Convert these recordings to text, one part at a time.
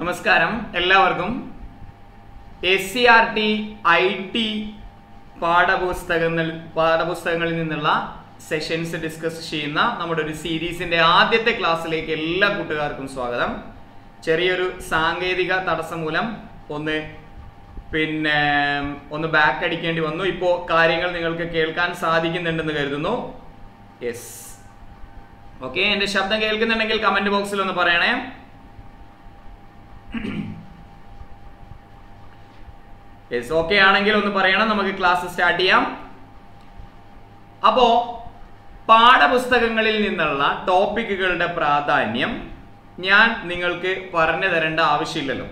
നമസ്കാരം എല്ലാവർക്കും. S C R T I T പാഠപുസ്തകങ്ങൾ പാഠപുസ്തകങ്ങളിൽ നിന്നുള്ള സെഷൻസ് ഡിസ്കസ് ചെയ്യുന്ന നമ്മുടെ ഒരു സീരീസിന്റെ ആദ്യത്തെ ക്ലാസ്സിലേക്ക് എല്ലാ കൂട്ടുകാർക്കും സ്വാഗതം. ചെറിയൊരു സാങ്കേതിക തടസ്സം മൂലം ഒന്ന് പിന്നെ ഒന്ന് ബാക്ക് അടിക്കേണ്ടി വന്നു. ഇപ്പോൾ കാര്യങ്ങൾ നിങ്ങൾക്ക് കേൾക്കാൻ സാധിക്കുന്നുണ്ടെന്ന് കരുതുന്നു. യെസ് ഓക്കെ എന്റെ ശബ്ദം കേൾക്കുന്നുണ്ടെങ്കിൽ കമന്റ് ബോക്സിൽ ഒന്ന് പറയണേ. യെസ് ഓക്കെ ആണെങ്കിൽ ഒന്ന് പറയണം. നമുക്ക് ക്ലാസ് സ്റ്റാർട്ട് ചെയ്യാം. അപ്പോ പാഠപുസ്തകങ്ങളിൽ നിന്നുള്ള ടോപ്പിക്കുകളുടെ പ്രാധാന്യം ഞാൻ നിങ്ങൾക്ക് പറഞ്ഞു തരേണ്ട ആവശ്യമില്ലല്ലോ.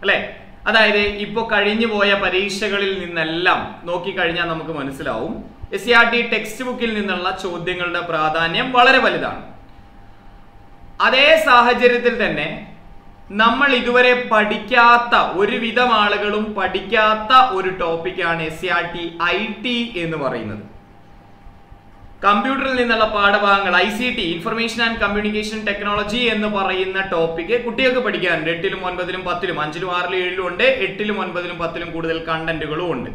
അല്ലേ? അതായത് ഇപ്പൊ കഴിഞ്ഞു പോയ പരീക്ഷകളിൽ നിന്നെല്ലാം നോക്കിക്കഴിഞ്ഞാൽ നമുക്ക് മനസ്സിലാവും. S C R T text ബുക്കിൽ നിന്നുള്ള ചോദ്യങ്ങളുടെ പ്രാധാന്യം വളരെ വലുതാണ്. അതേ സാഹചര്യത്തിൽ തന്നെ നമ്മൾ ഇതുവരെ പഠിക്കാത്ത ഒരുവിധം ആളുകളും പഠിക്കാത്ത ഒരു ടോപ്പിക്കാണ് S C R T I T എന്ന് പറയുന്നത്. കമ്പ്യൂട്ടറിൽ നിന്നുള്ള പാഠഭാഗങ്ങൾ I C T information and communication technology എന്ന് പറയുന്ന ടോപ്പിക്ക് കുട്ടികൾക്ക് പഠിക്കാനുണ്ട്. എട്ടിലും ഒൻപതിലും പത്തിലും അഞ്ചിലും ആറിലും ഏഴിലും ഉണ്ട് എട്ടിലും ഒൻപതിലും പത്തിലും കൂടുതൽ കണ്ടന്റുകളും ഉണ്ട്.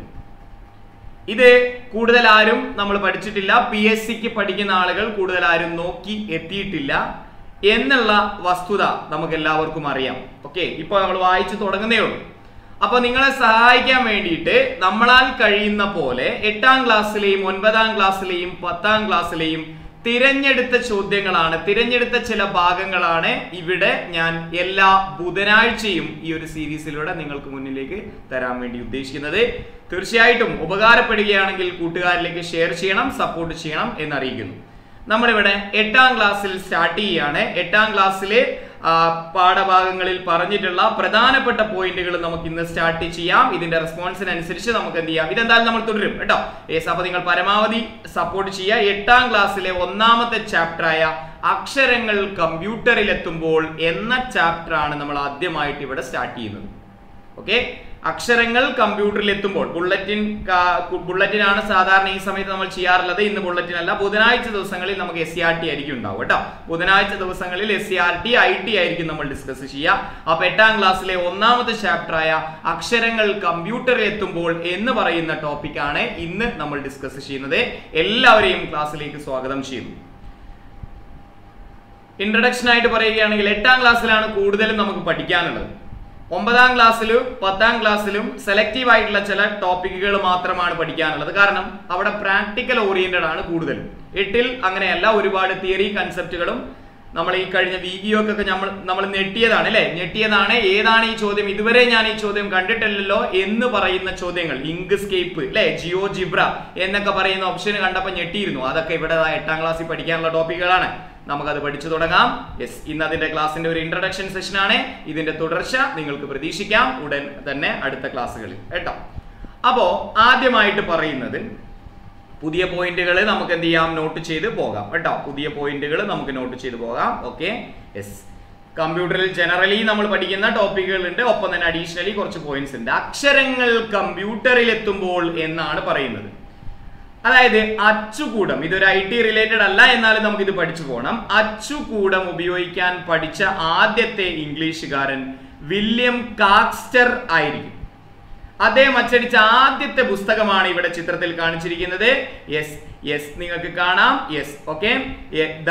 ഇത് കൂടുതൽ ആരും നമ്മൾ പഠിച്ചിട്ടില്ല. പി എസ് സിക്ക് പഠിക്കുന്ന ആളുകൾ കൂടുതൽ ആരും നോക്കി എത്തിയിട്ടില്ല. എന്നുള്ള വസ്തുത നമുക്ക് എല്ലാവർക്കും അറിയാം. ഓക്കെ ഇപ്പൊ നമ്മൾ വായിച്ചു തുടങ്ങുന്നേ ഉള്ളൂ. അപ്പൊ നിങ്ങളെ സഹായിക്കാൻ വേണ്ടിയിട്ട് നമ്മളാൽ കഴിയുന്ന പോലെ എട്ടാം ക്ലാസ്സിലെയും ഒൻപതാം ക്ലാസ്സിലെയും പത്താം ക്ലാസ്സിലെയും തിരഞ്ഞെടുത്ത ചോദ്യങ്ങളാണ് തിരഞ്ഞെടുത്ത ചില ഭാഗങ്ങളാണ് ഇവിടെ ഞാൻ എല്ലാ ബുധനാഴ്ചയും ഈ ഒരു സീരീസിലൂടെ നിങ്ങൾക്ക് മുന്നിലേക്ക് തരാൻ വേണ്ടി ഉദ്ദേശിക്കുന്നത്. തീർച്ചയായിട്ടും ഉപകാരപ്പെടുകയാണെങ്കിൽ കൂട്ടുകാരിലേക്ക് ഷെയർ ചെയ്യണം സപ്പോർട്ട് ചെയ്യണം എന്നറിയിക്കുന്നു. നമ്മളിവിടെ എട്ടാം ക്ലാസ്സിൽ സ്റ്റാർട്ട് ചെയ്യുകയാണ് എട്ടാം ക്ലാസ്സിലെ പാഠഭാഗങ്ങളിൽ പറഞ്ഞിട്ടുള്ള പ്രധാനപ്പെട്ട പോയിന്റുകൾ നമുക്ക് ഇന്ന് സ്റ്റാർട്ട് ചെയ്യാം. ഇതിന്റെ റെസ്പോൺസിനനുസരിച്ച് നമുക്ക് എന്ത് ചെയ്യാം? ഇതെന്തായാലും നമ്മൾ തുടരും കേട്ടോ. ഏ അപ്പൊ നിങ്ങൾ പരമാവധി സപ്പോർട്ട് ചെയ്യുക. എട്ടാം ക്ലാസ്സിലെ ഒന്നാമത്തെ ചാപ്റ്ററായ അക്ഷരങ്ങൾ കമ്പ്യൂട്ടറിൽ എത്തുമ്പോൾ എന്ന ചാപ്റ്ററാണ് നമ്മൾ ആദ്യമായിട്ട് ഇവിടെ സ്റ്റാർട്ട് ചെയ്യുന്നത്. ഓക്കെ അക്ഷരങ്ങൾ കമ്പ്യൂട്ടറിൽ എത്തുമ്പോൾ ബുള്ളറ്റിൻ ബുള്ളറ്റിനാണ് സാധാരണ ഈ സമയത്ത് നമ്മൾ ചെയ്യാറുള്ളത്. ഇന്ന് ബുള്ളറ്റിൻ അല്ല ബുധനാഴ്ച ദിവസങ്ങളിൽ നമുക്ക് എസ് സി ആർ ടി ആയിരിക്കും ഉണ്ടാവും കേട്ടോ. ബുധനാഴ്ച ദിവസങ്ങളിൽ S C R T I T ആയിരിക്കും നമ്മൾ ഡിസ്കസ് ചെയ്യുക. അപ്പൊ എട്ടാം ക്ലാസ്സിലെ ഒന്നാമത്തെ ചാപ്റ്ററായ അക്ഷരങ്ങൾ കമ്പ്യൂട്ടറിൽ എത്തുമ്പോൾ എന്ന് പറയുന്ന ടോപ്പിക്കാണ് ഇന്ന് നമ്മൾ ഡിസ്കസ് ചെയ്യുന്നത്. എല്ലാവരെയും ക്ലാസ്സിലേക്ക് സ്വാഗതം ചെയ്യുന്നു. ഇൻട്രഡക്ഷൻ ആയിട്ട് പറയുകയാണെങ്കിൽ എട്ടാം ക്ലാസ്സിലാണ് കൂടുതലും നമുക്ക് പഠിക്കാനുള്ളത്. ഒമ്പതാം ക്ലാസ്സിലും പത്താം ക്ലാസ്സിലും സെലക്റ്റീവ് ആയിട്ടുള്ള ചില ടോപ്പിക്കുകൾ മാത്രമാണ് പഠിക്കാനുള്ളത്. കാരണം അവിടെ പ്രാക്ടിക്കൽ ഓറിയന്റഡ് ആണ് കൂടുതലും. എട്ടിൽ അങ്ങനെയല്ല ഒരുപാട് തിയറി കൺസെപ്റ്റുകളും നമ്മൾ ഈ കഴിഞ്ഞ വീഡിയോക്കൊക്കെ നമ്മൾ നമ്മൾ ഞെട്ടിയതാണ് അല്ലെ? ഞെട്ടിയതാണ് ഏതാണ് ഈ ചോദ്യം? ഇതുവരെ ഞാൻ ഈ ചോദ്യം കണ്ടിട്ടില്ലല്ലോ എന്ന് പറയുന്ന ചോദ്യങ്ങൾ. ഇങ്ക് സ്കേപ്പ് അല്ലെ? ജിയോ ജിബ്ര എന്നൊക്കെ പറയുന്ന ഓപ്ഷൻ കണ്ടപ്പോൾ ഞെട്ടിയിരുന്നു. അതൊക്കെ ഇവിടെ എട്ടാം ക്ലാസ്സിൽ പഠിക്കാനുള്ള ടോപ്പിക്കുകളാണ് നമുക്കത് പഠിച്ചു തുടങ്ങാം. യെസ് ഇന്ന് അതിന്റെ ക്ലാസ്സിന്റെ ഒരു ഇൻട്രഡക്ഷൻ സെഷൻ ആണ്. ഇതിന്റെ തുടർച്ച നിങ്ങൾക്ക് പ്രതീക്ഷിക്കാം. ഉടൻ തന്നെ അടുത്ത ക്ലാസ്സുകളിൽ. കേട്ടോ? അപ്പോൾ ആദ്യമായിട്ട് പറയുന്നത് പുതിയ പോയിന്റുകൾ നമുക്ക് എന്ത് ചെയ്യാം? നോട്ട് ചെയ്ത് പോകാം. കേട്ടോ? പുതിയ പോയിന്റുകൾ നമുക്ക് നോട്ട് ചെയ്ത് പോകാം. ഓക്കെ യെസ് കമ്പ്യൂട്ടറിൽ ജനറലി നമ്മൾ പഠിക്കുന്ന ടോപ്പിക്കുകൾ ഉണ്ട്. ഒപ്പം തന്നെ അഡീഷണലി കുറച്ച് പോയിന്റ്സ് ഉണ്ട്. അക്ഷരങ്ങൾ കമ്പ്യൂട്ടറിൽ എത്തുമ്പോൾ എന്നാണ് പറയുന്നത്. അതായത് അച്ചുകൂടം. ഇതൊരു ഐ ടി റിലേറ്റഡ് അല്ല എന്നാലും നമുക്ക് ഇത് പഠിച്ചു പോകണം അച്ചുകൂടം ഉപയോഗിക്കാൻ പഠിച്ച ആദ്യത്തെ ഇംഗ്ലീഷുകാരൻ വില്യം കാക്സ്റ്റർ ആയിരിക്കും. അദ്ദേഹം അച്ചടിച്ച ആദ്യത്തെ പുസ്തകമാണ് ഇവിടെ ചിത്രത്തിൽ കാണിച്ചിരിക്കുന്നത്. യെസ് യെസ് നിങ്ങൾക്ക് കാണാം. Yes okay the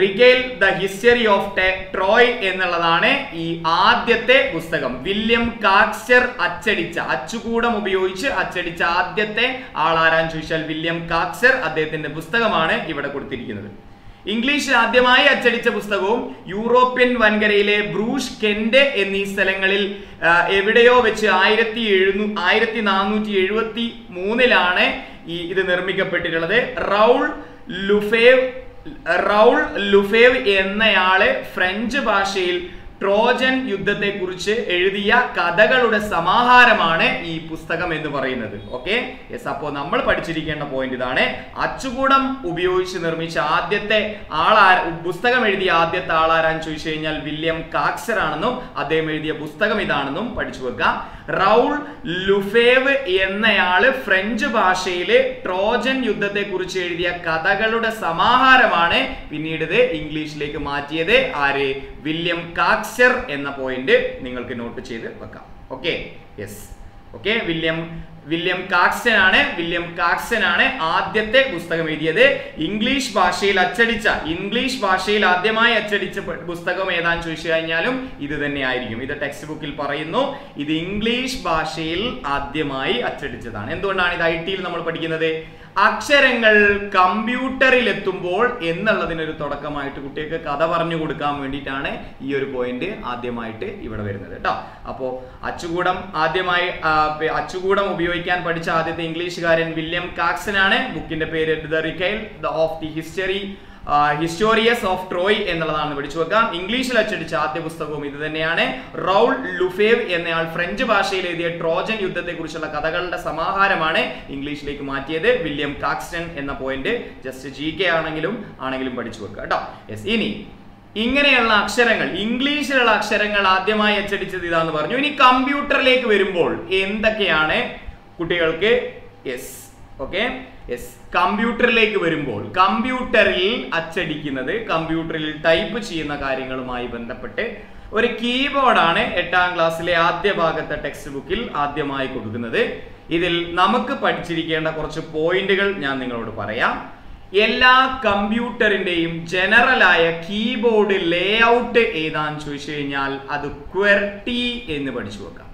recuyell the history of Troy എന്നുള്ളതാണ് ഈ ആദ്യത്തെ പുസ്തകം. വില്യം കാക്സ്റ്റർ അച്ചടിച്ച അച്ചുകൂടം ഉപയോഗിച്ച് അച്ചടിച്ച ആദ്യത്തെ ആളാരാൻ ചോദിച്ചാൽ വില്യം കാക്സ്റ്റർ അദ്ദേഹത്തിന്റെ പുസ്തകമാണ് ഇവിടെ കൊടുത്തിരിക്കുന്നത്. ഇംഗ്ലീഷിൽ ആദ്യമായി അച്ചടിച്ച പുസ്തകവും യൂറോപ്യൻ വൻകരയിലെ ബ്രൂഷ് കെൻഡ് എന്നീ സ്ഥലങ്ങളിൽ എവിടെയോ വെച്ച് ആയിരത്തി എഴുന്നൂ ആയിരത്തി നാനൂറ്റി എഴുപത്തി മൂന്നിലാണ് ഈ ഇത് നിർമ്മിക്കപ്പെട്ടിട്ടുള്ളത്. റൗൾ ലുഫേവ് റൗൾ ലുഫേവ് എന്നയാളെ ഫ്രഞ്ച് ഭാഷയിൽ ട്രോജൻ യുദ്ധത്തെക്കുറിച്ച് എഴുതിയ കഥകളുടെ സമാഹാരമാണ് ഈ പുസ്തകം എന്ന് പറയുന്നത്. ഓക്കെ? യെസ് അപ്പോൾ നമ്മൾ പഠിച്ചിരിക്കേണ്ട പോയിന്റ് ഇതാണ്. അച്ചുകൂടം ഉപയോഗിച്ച് നിർമ്മിച്ച ആദ്യത്തെ ആളാ പുസ്തകം എഴുതിയ ആദ്യത്തെ ആളാരാന്ന് ചോദിച്ചു കഴിഞ്ഞാൽ വില്യം കാക്സർ ആണെന്നും അദ്ദേഹം എഴുതിയ പുസ്തകം ഇതാണെന്നും പഠിച്ചു വെക്കുക റൗൾ ലുഫേവ് എന്നയാൾ ഫ്രഞ്ച് ഭാഷയിൽ ട്രോജൻ യുദ്ധത്തെക്കുറിച്ച് എഴുതിയ കഥകളുടെ സമാഹാരമാണ് പിന്നീട് ഇംഗ്ലീഷിലേക്ക് മാറ്റിയത്. ആര്? വില്യം കാക്സർ എന്ന പോയിന്റ് നിങ്ങൾക്ക് നോട്ട് ചെയ്ത് വെക്കാം. Okay yes okay William William Caxton ആണ് വില്യം കാക്സൺ ആണ് ആദ്യത്തെ പുസ്തകം എഴുതിയത്. ഇംഗ്ലീഷ് ഭാഷയിൽ അച്ചടിച്ച ഇംഗ്ലീഷ് ഭാഷയിൽ ആദ്യമായി അച്ചടിച്ച പുസ്തകം ഏതാന്ന് ചോദിച്ചു കഴിഞ്ഞാലും ഇത് തന്നെ ആയിരിക്കും. ഇത് ടെക്സ്റ്റ് ബുക്കിൽ പറയുന്നു. ഇത് ഇംഗ്ലീഷ് ഭാഷയിൽ ആദ്യമായി അച്ചടിച്ചതാണ്. എന്തുകൊണ്ടാണ് ഇത് ഐ നമ്മൾ പഠിക്കുന്നത്? അക്ഷരങ്ങൾ കമ്പ്യൂട്ടറിൽ എത്തുമ്പോൾ എന്നുള്ളതിനൊരു തുടക്കമായിട്ട് കുട്ടികൾക്ക് കഥ പറഞ്ഞു കൊടുക്കാൻ വേണ്ടിയിട്ടാണ് ഈ ഒരു പോയിന്റ് ആദ്യമായിട്ട് ഇവിടെ വരുന്നത് കേട്ടോ. അപ്പോ അച്ചുകൂടം ആദ്യമായി അച്ചുകൂടം ഉപയോഗിക്കാൻ പഠിച്ച ആദ്യത്തെ ഇംഗ്ലീഷുകാരൻ വില്യം കാക്സൺ ആണ് ബുക്കിന്റെ പേര് the recuyell the of the history. Histories of Troy എന്നുള്ളതാണ് പഠിച്ചു വെക്കാം ഇംഗ്ലീഷിൽ അച്ചടിച്ച ആദ്യ പുസ്തകവും ഇത് തന്നെയാണ്. റൗൾ ലുഫേവ് എന്നയാൾ ഫ്രഞ്ച് ഭാഷയിൽ എഴുതിയ ട്രോജൻ യുദ്ധത്തെ കുറിച്ചുള്ള കഥകളുടെ സമാഹാരമാണ് ഇംഗ്ലീഷിലേക്ക് മാറ്റിയത്. വില്യം കാക്സ്റ്റൺ എന്ന പോയിന്റ് ജസ്റ്റ് ജി കെ ആണെങ്കിലും ആണെങ്കിലും പഠിച്ചു വെക്കുക കേട്ടോ. യെസ് ഇനി ഇങ്ങനെയുള്ള അക്ഷരങ്ങൾ ഇംഗ്ലീഷിലുള്ള അക്ഷരങ്ങൾ ആദ്യമായി അച്ചടിച്ചത് ഇതാന്ന് പറഞ്ഞു. ഇനി കമ്പ്യൂട്ടറിലേക്ക് വരുമ്പോൾ എന്തൊക്കെയാണ് കുട്ടികൾക്ക്? യെസ് ഓക്കെ യെസ് കമ്പ്യൂട്ടറിലേക്ക് വരുമ്പോൾ കമ്പ്യൂട്ടറിൽ അച്ചടിക്കുന്നത് കമ്പ്യൂട്ടറിൽ ടൈപ്പ് ചെയ്യുന്ന കാര്യങ്ങളുമായി ബന്ധപ്പെട്ട് ഒരു കീബോർഡാണ് എട്ടാം ക്ലാസ്സിലെ ആദ്യ ഭാഗത്തെ ടെക്സ്റ്റ് ബുക്കിൽ ആദ്യമായി കൊടുക്കുന്നത്. ഇതിൽ നമുക്ക് പഠിച്ചിരിക്കേണ്ട കുറച്ച് പോയിന്റുകൾ ഞാൻ നിങ്ങളോട് പറയാം. എല്ലാ കമ്പ്യൂട്ടറിന്റെയും ജനറലായ കീബോർഡ് ലേഔട്ട് ഏതാന്ന് ചോദിച്ചു കഴിഞ്ഞാൽ അത് ക്വെർട്ടി എന്ന് പഠിച്ചു വെക്കാം.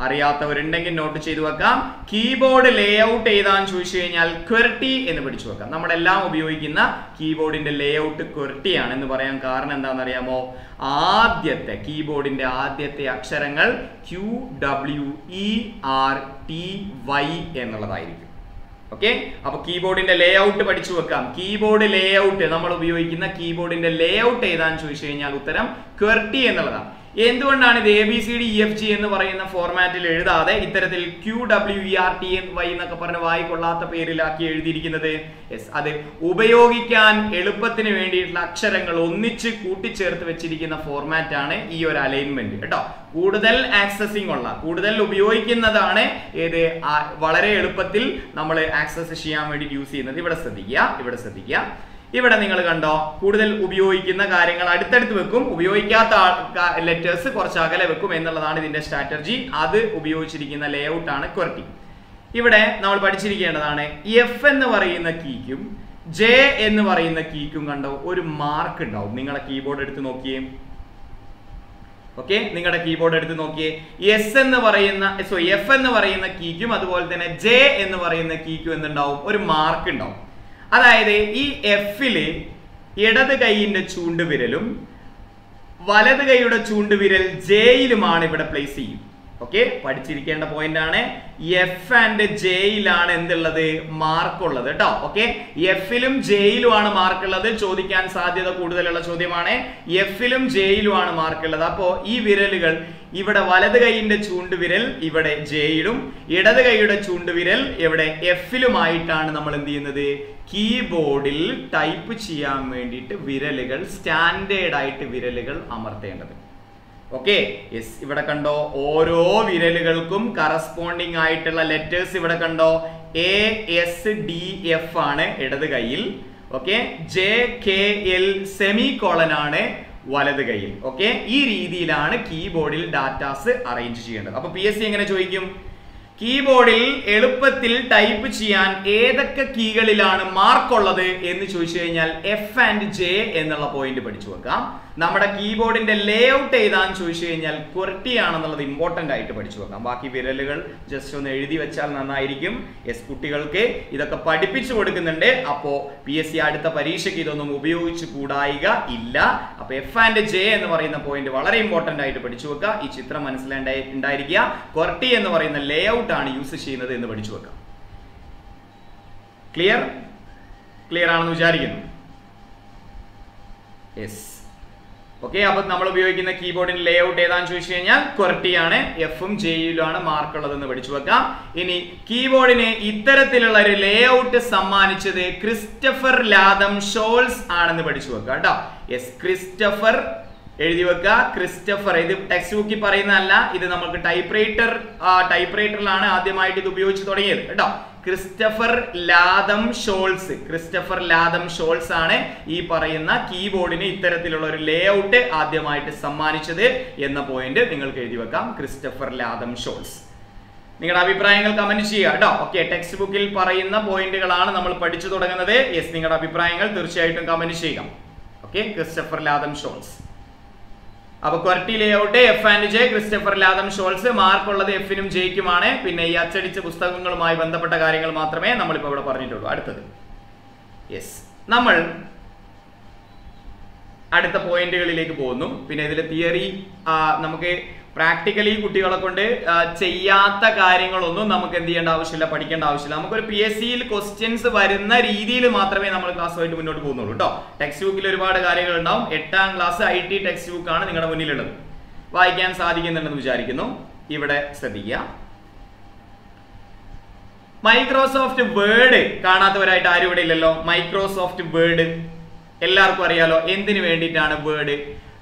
അറിയാത്തവരുണ്ടെങ്കിൽ നോട്ട് ചെയ്തു വെക്കാം. കീബോർഡ് ലേ ഔട്ട് ഏതാന്ന് ചോദിച്ചു കഴിഞ്ഞാൽ ക്വെർട്ടി എന്ന് പിടിച്ചു വെക്കാം. നമ്മളെല്ലാം ഉപയോഗിക്കുന്ന കീബോർഡിന്റെ ലേ ഔട്ട് ആണ്. എന്ന് പറയാൻ കാരണം എന്താണെന്ന് അറിയാമോ ആദ്യത്തെ കീബോർഡിന്റെ ആദ്യത്തെ അക്ഷരങ്ങൾ Q W E R T Y എന്നുള്ളതായിരിക്കും. ഓക്കെ അപ്പൊ കീബോർഡിന്റെ ലേ ഔട്ട് പഠിച്ചു വെക്കാം. കീബോർഡ് ലേ ഔട്ട് നമ്മൾ ഉപയോഗിക്കുന്ന കീബോർഡിന്റെ ലേ ഔട്ട് ഏതാന്ന് ചോദിച്ചു കഴിഞ്ഞാൽ ഉത്തരം ക്വെർട്ടി എന്നുള്ളതാണ്. എന്തുകൊണ്ടാണ് ഇത് A B C D E F G എന്ന് പറയുന്ന ഫോർമാറ്റിൽ എഴുതാതെ ഇത്തരത്തിൽ Q W E R T N Y എന്നൊക്കെ പറഞ്ഞ് വായിക്കൊള്ളാത്ത പേരിലാക്കി എഴുതിയിരിക്കുന്നത്? യെസ് അത് ഉപയോഗിക്കാൻ എളുപ്പത്തിന് വേണ്ടിയിട്ടുള്ള അക്ഷരങ്ങൾ ഒന്നിച്ച് കൂട്ടിച്ചേർത്ത് വെച്ചിരിക്കുന്ന ഫോർമാറ്റാണ് ഈ ഒരു അലൈൻമെന്റ് കേട്ടോ? കൂടുതൽ ആക്സസിങ് ഉള്ള കൂടുതൽ ഉപയോഗിക്കുന്നതാണ് ഏത് വളരെ എളുപ്പത്തിൽ നമ്മൾ ആക്സസ് ചെയ്യാൻ വേണ്ടി യൂസ് ചെയ്യുന്നത്. ഇവിടെ ശ്രദ്ധിക്കുക ഇവിടെ ശ്രദ്ധിക്കുക. ഇവിടെ നിങ്ങൾ കണ്ടോ കൂടുതൽ ഉപയോഗിക്കുന്ന കാര്യങ്ങൾ അടുത്തടുത്ത് വെക്കും. ഉപയോഗിക്കാത്ത ലെറ്റേഴ്സ് കുറച്ച് അകലെ വെക്കും എന്നുള്ളതാണ് ഇതിന്റെ സ്ട്രാറ്റജി അത് ഉപയോഗിച്ചിരിക്കുന്ന ലേഔട്ട് ആണ് ക്വർട്ടി ഇവിടെ നമ്മൾ പഠിച്ചിരിക്കേണ്ടതാണ് എഫ് എന്ന് പറയുന്ന കീക്കും ജെ എന്ന് പറയുന്ന കീക്കും കണ്ടോ ഒരു മാർക്ക് ഉണ്ടാവും. നിങ്ങളെ കീബോർഡ് എടുത്ത് നോക്കിയേ. ഓക്കെ നിങ്ങളുടെ കീബോർഡ് എടുത്ത് നോക്കിയേ. എസ് എന്ന് പറയുന്ന സോ എഫ് എന്ന് പറയുന്ന കീക്കും അതുപോലെ തന്നെ ജെ എന്ന് പറയുന്ന കീക്കും എന്തുണ്ടാവും? ഒരു മാർക്ക് ഉണ്ടാവും. അതായത് ഈ എഫിൽ ഇടത് കൈയിന്റെ ചൂണ്ടുവിരലും വലത് കൈയുടെ ചൂണ്ടുവിരൽ ജെയിലുമാണ് ഇവിടെ പ്ലേസ് ചെയ്യും ഓക്കെ പഠിച്ചിരിക്കേണ്ട പോയിന്റ് ആണ്. എഫ് ആൻഡ് ജെയിലാണ് എന്തുള്ളത്? മാർക്ക് ഉള്ളത് കേട്ടോ ഓക്കെ എഫിലും ജെയിലുമാണ് മാർക്ക് ഉള്ളത്. ചോദിക്കാൻ സാധ്യത കൂടുതലുള്ള ചോദ്യമാണ്. എഫിലും ജെയിലുമാണ് മാർക്ക് ഉള്ളത്. അപ്പോ ഈ വിരലുകൾ ഇവിടെ വലത് കൈയിന്റെ ചൂണ്ടുവിരൽ ഇവിടെ ജെയിലും ഇടത് കൈയുടെ ചൂണ്ടുവിരൽ ഇവിടെ എഫിലുമായിട്ടാണ് നമ്മൾ എന്ത് ചെയ്യുന്നത്? കീബോർഡിൽ ടൈപ്പ് ചെയ്യാൻ വേണ്ടിയിട്ട് വിരലുകൾ സ്റ്റാൻഡേർഡ് ആയിട്ട് വിരലുകൾ അമർത്തേണ്ടത്. ഓക്കെ യെസ് ഇവിടെ കണ്ടോ ഓരോ വിരലുകൾക്കും കറസ്പോണ്ടിങ് ആയിട്ടുള്ള ലെറ്റേഴ്സ് ഇവിടെ കണ്ടോ? എ എസ് ഡി എഫ് ആണ് ഇടത് കയ്യിൽ. Okay J K L semicolon ആണ് വലത് കയ്യിൽ. ഓക്കെ ഈ രീതിയിലാണ് കീബോർഡിൽ ഡാറ്റാസ് അറേഞ്ച് ചെയ്യേണ്ടത്. അപ്പൊ പി എസ് സി എങ്ങനെ ചോദിക്കും? കീബോർഡിൽ എളുപ്പത്തിൽ ടൈപ്പ് ചെയ്യാൻ ഏതൊക്കെ കീകളിലാണ് മാർക്കുള്ളത് എന്ന് ചോദിച്ചു കഴിഞ്ഞാൽ എഫ് ആൻഡ് ജെ എന്നുള്ള പോയിന്റ് പഠിച്ചു വെക്കാം. നമ്മുടെ കീബോർഡിന്റെ ലേ ഔട്ട് ഏതാന്ന് ചോദിച്ചു കഴിഞ്ഞാൽ ആണെന്നുള്ളത് ഇമ്പോർട്ടന്റ് ആയിട്ട് പഠിച്ചു വെക്കാം. ബാക്കി വിരലുകൾ ജസ്റ്റ് ഒന്ന് എഴുതി വെച്ചാൽ നന്നായിരിക്കും. എസ് കുട്ടികൾക്ക് ഇതൊക്കെ പഠിപ്പിച്ചു കൊടുക്കുന്നുണ്ട്. അപ്പോ പി എസ് സി അടുത്ത പരീക്ഷയ്ക്ക് ഇതൊന്നും ഉപയോഗിച്ച് കൂടായിക ഇല്ല. അപ്പൊ എഫ് ആൻഡ് ജെ എന്ന് പറയുന്ന പോയിന്റ് വളരെ ഇമ്പോർട്ടന്റ് ആയിട്ട് പഠിച്ചു വെക്കുക ഈ ചിത്രം മനസ്സിലായി ക്വർട്ടി എന്ന് പറയുന്ന ലേ ഔട്ട് ആണ് യൂസ് ചെയ്യുന്നത് എന്ന് പഠിച്ചു വെക്കാം. ക്ലിയർ ക്ലിയർ ആണെന്ന് വിചാരിക്കുന്നു. യെസ് ഓക്കെ അപ്പൊ നമ്മൾ ഉപയോഗിക്കുന്ന കീബോർഡിന്റെ ലേ ഔട്ട് ഏതാന്ന് ചോദിച്ചു കഴിഞ്ഞാൽ കൊറട്ടിയാണ് എഫും ജെയിലുമാണ് മാർക്ക് ഉള്ളതെന്ന് പഠിച്ചു വെക്കാം. ഇനി കീബോർഡിന് ഇത്തരത്തിലുള്ള ഒരു ലേ ഔട്ട് സമ്മാനിച്ചത് ക്രിസ്റ്റഫർ ലാദം ഷോൾസ് ആണെന്ന് പഠിച്ചു വെക്കാം കേട്ടോ. യെസ് ക്രിസ്റ്റഫർ എഴുതി വെക്കുക. ക്രിസ്റ്റഫർ ഇത് ടെക്സ്റ്റ് ബുക്കിൽ പറയുന്നതല്ല ഇത് നമുക്ക് ടൈപ്പ് റൈറ്റർ ടൈപ്പ് റൈറ്ററിലാണ് ആദ്യമായിട്ട് ഇത് ഉപയോഗിച്ച് തുടങ്ങിയത് കേട്ടോ. Christopher Latham Sholes. Christopher Latham Sholes ആണ് ഈ പറയുന്ന കീബോർഡിന് ഇത്തരത്തിലുള്ള ഒരു ലേ ഔട്ട് ആദ്യമായിട്ട് സമ്മാനിച്ചത് എന്ന പോയിന്റ് നിങ്ങൾക്ക് എഴുതി വെക്കാം. Christopher Latham Sholes. നിങ്ങളുടെ അഭിപ്രായങ്ങൾ കമന്റ് ചെയ്യുക കേട്ടോ. ഓക്കെ ടെക്സ്റ്റ് ബുക്കിൽ പറയുന്ന പോയിന്റുകളാണ് നമ്മൾ പഠിച്ചു തുടങ്ങുന്നത്. യെസ് നിങ്ങളുടെ അഭിപ്രായങ്ങൾ തീർച്ചയായിട്ടും കമന്റ് ചെയ്യുക. Okay Christopher Latham Sholes. അപ്പൊ QWERTY layout F and J Christopher Latham Sholes mark ഉള്ളത് എഫിനും ജെയ്ക്കുമാണ് പിന്നെ ഈ അച്ചടിച്ച പുസ്തകങ്ങളുമായി ബന്ധപ്പെട്ട കാര്യങ്ങൾ മാത്രമേ നമ്മളിപ്പോൾ ഇവിടെ പറഞ്ഞിട്ടുള്ളൂ. അടുത്തത്. യെസ് നമ്മൾ അടുത്ത പോയിന്റുകളിലേക്ക് പോകുന്നു. പിന്നെ ഇതിലെ തിയറി നമുക്ക് പ്രാക്ടിക്കലി കുട്ടികളെ കൊണ്ട് ചെയ്യാത്ത കാര്യങ്ങളൊന്നും നമുക്ക് എന്ത് ചെയ്യേണ്ട ആവശ്യമില്ല പഠിക്കേണ്ട ആവശ്യമില്ല. നമുക്കൊരു പി എസ് സിയിൽ ക്വസ്റ്റ്യൻസ് വരുന്ന രീതിയിൽ മാത്രമേ നമ്മൾ ക്ലാസ്സുമായിട്ട് മുന്നോട്ട് പോകുന്നുള്ളൂ കേട്ടോ ടെക്സ്റ്റ് ബുക്കിൽ ഒരുപാട് കാര്യങ്ങൾ ഉണ്ടാവും എട്ടാം ക്ലാസ് ഐ ടി ടെക്സ്റ്റ് ബുക്കാണ് നിങ്ങളുടെ മുന്നിലുള്ളത്. വായിക്കാൻ സാധിക്കുന്നുണ്ടെന്ന് വിചാരിക്കുന്നു. ഇവിടെ ശ്രദ്ധിക്കുക. മൈക്രോസോഫ്റ്റ് വേർഡ് കാണാത്തവരായിട്ട് ആരും ഇവിടെ ഇല്ലല്ലോ. മൈക്രോസോഫ്റ്റ് വേർഡ് എല്ലാവർക്കും അറിയാലോ എന്തിനു വേണ്ടിയിട്ടാണ് വേർഡ്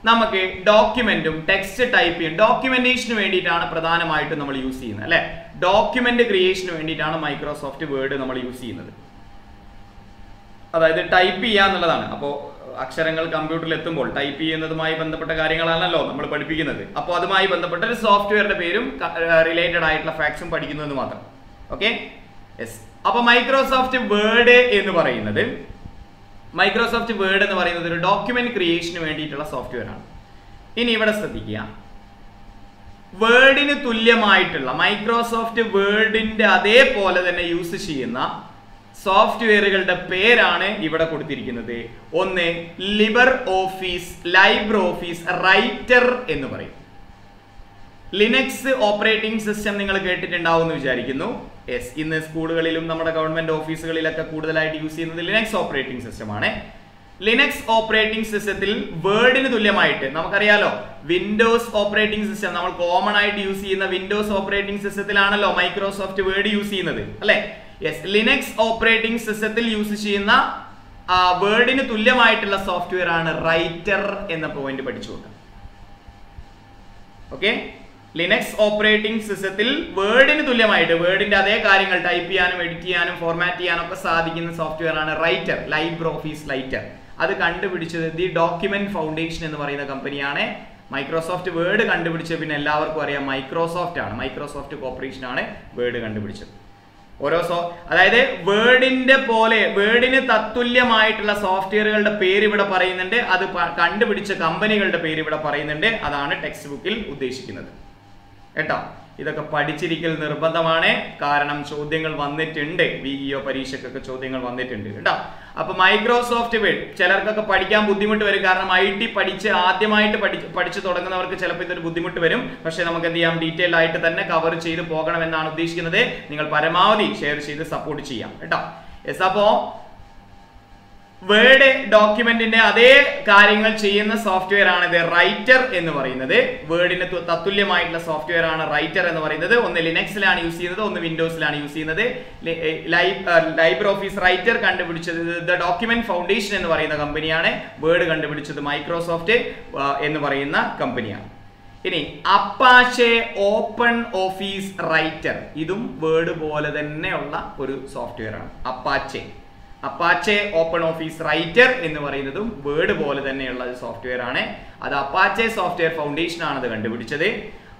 നമുക്ക് ഡോക്യുമെന്റും ടെക്സ്റ്റ് ടൈപ്പ് ചെയ്യും ഡോക്യുമെന്റേഷന് വേണ്ടിയിട്ടാണ് പ്രധാനമായിട്ടും നമ്മൾ യൂസ് ചെയ്യുന്നത് അല്ലെ? ഡോക്യുമെന്റ് ക്രിയേഷന് വേണ്ടിയിട്ടാണ് മൈക്രോസോഫ്റ്റ് വേർഡ് നമ്മൾ യൂസ് ചെയ്യുന്നത്. അതായത് ടൈപ്പ് ചെയ്യുക എന്നുള്ളതാണ്. അപ്പോൾ അക്ഷരങ്ങൾ കമ്പ്യൂട്ടറിൽ എത്തുമ്പോൾ ടൈപ്പ് ചെയ്യുന്നതുമായി ബന്ധപ്പെട്ട കാര്യങ്ങളാണല്ലോ നമ്മൾ പഠിപ്പിക്കുന്നത്. അപ്പോൾ അതുമായി ബന്ധപ്പെട്ട ഒരു സോഫ്റ്റ്വെയറിന്റെ പേരും റിലേറ്റഡ് ആയിട്ടുള്ള ഫാക്ട്സും പഠിക്കുന്നത് മാത്രം. ഓക്കെ യെസ് അപ്പൊ മൈക്രോസോഫ്റ്റ് വേർഡ് എന്ന് പറയുന്നത് മൈക്രോസോഫ്റ്റ് വേർഡ് എന്ന് പറയുന്നത് ഒരു ഡോക്യുമെന്റ് ക്രിയേഷന് വേണ്ടിയിട്ടുള്ള സോഫ്റ്റ്വെയർ ആണ്. ഇനി ഇവിടെ ശ്രദ്ധിക്കുക. വേർഡിന് തുല്യമായിട്ടുള്ള മൈക്രോസോഫ്റ്റ് വേർഡിന്റെ അതേപോലെ തന്നെ യൂസ് ചെയ്യുന്ന സോഫ്റ്റ്വെയറുകളുടെ പേരാണ് ഇവിടെ കൊടുത്തിരിക്കുന്നത്. ഒന്ന് ലിബർ ഓഫീസ് ലൈബ്രോഫീസ് റൈറ്റർ എന്ന് പറയും. ലിനക്സ് ഓപ്പറേറ്റിംഗ് സിസ്റ്റം നിങ്ങൾ കേട്ടിട്ടുണ്ടാവും എന്ന് വിചാരിക്കുന്നു. യെസ് ഇന്ന് സ്കൂളുകളിലും നമ്മുടെ ഗവൺമെന്റ് ഓഫീസുകളിലൊക്കെ കൂടുതലായിട്ട് യൂസ് ചെയ്യുന്നത് ലിനക്സ് ഓപ്പറേറ്റിംഗ് സിസ്റ്റം ആണ്. ലിനക്സ് ഓപ്പറേറ്റിംഗ് സിസ്റ്റത്തിൽ വേർഡിന് തുല്യമായിട്ട് നമുക്കറിയാലോ വിൻഡോസ് ഓപ്പറേറ്റിംഗ് സിസ്റ്റം നമ്മൾ കോമൺ ആയിട്ട് യൂസ് ചെയ്യുന്ന വിൻഡോസ് ഓപ്പറേറ്റിംഗ് സിസ്റ്റത്തിലാണല്ലോ മൈക്രോസോഫ്റ്റ് വേർഡ് യൂസ് ചെയ്യുന്നത് അല്ലെ? യെസ് ലിനക്സ് ഓപ്പറേറ്റിംഗ് സിസ്റ്റത്തിൽ യൂസ് ചെയ്യുന്ന വേർഡിന് തുല്യമായിട്ടുള്ള സോഫ്റ്റ്വെയർ ആണ് റൈറ്റർ എന്ന പോയിന്റ് പഠിച്ചു നോക്കുക ഓക്കെ ലിനക്സ് ഓപ്പറേറ്റിംഗ് സിസ്റ്റത്തിൽ വേർഡിന് തുല്യമായിട്ട് വേർഡിന്റെ അതേ കാര്യങ്ങൾ ടൈപ്പ് ചെയ്യാനും എഡിറ്റ് ചെയ്യാനും ഫോർമാറ്റ് ചെയ്യാനും ഒക്കെ സാധിക്കുന്ന സോഫ്റ്റ്വെയർ ആണ് റൈറ്റർ ലൈബ്ര ഓഫീസ് ലൈറ്റർ അത് കണ്ടുപിടിച്ചത് ദി ഡോക്യുമെന്റ് ഫൗണ്ടേഷൻ എന്ന് പറയുന്ന കമ്പനിയാണ് മൈക്രോസോഫ്റ്റ് വേർഡ് കണ്ടുപിടിച്ച പിന്നെ എല്ലാവർക്കും അറിയാം മൈക്രോസോഫ്റ്റ് ആണ്. മൈക്രോസോഫ്റ്റ് കോർപ്പറേഷൻ ആണ് വേർഡ് കണ്ടുപിടിച്ചത്. ഓരോ സോ അതായത് വേർഡിന്റെ പോലെ വേർഡിന് തത്തുല്യമായിട്ടുള്ള സോഫ്റ്റ്വെയറുകളുടെ പേര് ഇവിടെ പറയുന്നുണ്ട്. അത് കണ്ടുപിടിച്ച കമ്പനികളുടെ പേര് ഇവിടെ പറയുന്നുണ്ട്. അതാണ് ടെക്സ്റ്റ് ബുക്കിൽ ഉദ്ദേശിക്കുന്നത്. കേട്ടോ? ഇതൊക്കെ പഠിച്ചിരിക്കൽ നിർബന്ധമാണ്. കാരണം ചോദ്യങ്ങൾ വന്നിട്ടുണ്ട്. വി ഇ ഒ പരീക്ഷക്കൊക്കെ ചോദ്യങ്ങൾ വന്നിട്ടുണ്ട് കേട്ടോ? അപ്പൊ മൈക്രോസോഫ്റ്റ് വേർഡ് ചിലർക്കൊക്കെ പഠിക്കാൻ ബുദ്ധിമുട്ട് വരും. കാരണം ഐ ടി പഠിച്ച് ആദ്യമായിട്ട് പഠിച്ച് പഠിച്ചു തുടങ്ങുന്നവർക്ക് ചിലപ്പോൾ ഇതൊരു ബുദ്ധിമുട്ട് വരും. പക്ഷെ നമുക്ക് എന്ത് ചെയ്യാം? ഡീറ്റെയിൽ ആയിട്ട് തന്നെ കവർ ചെയ്ത് പോകണമെന്നാണ് ഉദ്ദേശിക്കുന്നത്. നിങ്ങൾ പരമാവധി ഷെയർ ചെയ്ത് സപ്പോർട്ട് ചെയ്യാം കേട്ടോ? എസ് അപ്പോ വേർഡ് ഡോക്യുമെന്റിന്റെ അതേ കാര്യങ്ങൾ ചെയ്യുന്ന സോഫ്റ്റ്വെയർ ആണ് ഇത് റൈറ്റർ എന്ന് പറയുന്നത്. വേർഡിന് തത്തുല്യമായിട്ടുള്ള സോഫ്റ്റ്വെയർ ആണ് റൈറ്റർ എന്ന് പറയുന്നത്. ഒന്ന് ലിനക്സിലാണ് യൂസ് ചെയ്യുന്നത് ഒന്ന് വിൻഡോസിലാണ് യൂസ് ചെയ്യുന്നത്. ലൈബ്രറി ഓഫീസ് റൈറ്റർ കണ്ടുപിടിച്ചത് ദ ഡോക്യുമെന്റ് ഫൗണ്ടേഷൻ എന്ന് പറയുന്ന കമ്പനിയാണ്. വേർഡ് കണ്ടുപിടിച്ചത് മൈക്രോസോഫ്റ്റ് എന്ന് പറയുന്ന കമ്പനിയാണ്. ഇനി അപ്പാഷെ ഓപ്പൺ ഓഫീസ് റൈറ്റർ ഇതും വേർഡ് പോലെ തന്നെയുള്ള ഒരു സോഫ്റ്റ്വെയർ ആണ്. Apache Apache Open Office Writer എന്ന് പറയുന്നതും വേർഡ് പോലെ തന്നെയുള്ള ഒരു സോഫ്റ്റ്വെയർ ആണ്. അത് അപ്പാച്ചെ സോഫ്റ്റ്വെയർ ഫൗണ്ടേഷൻ ആണ് അത് കണ്ടുപിടിച്ചത്.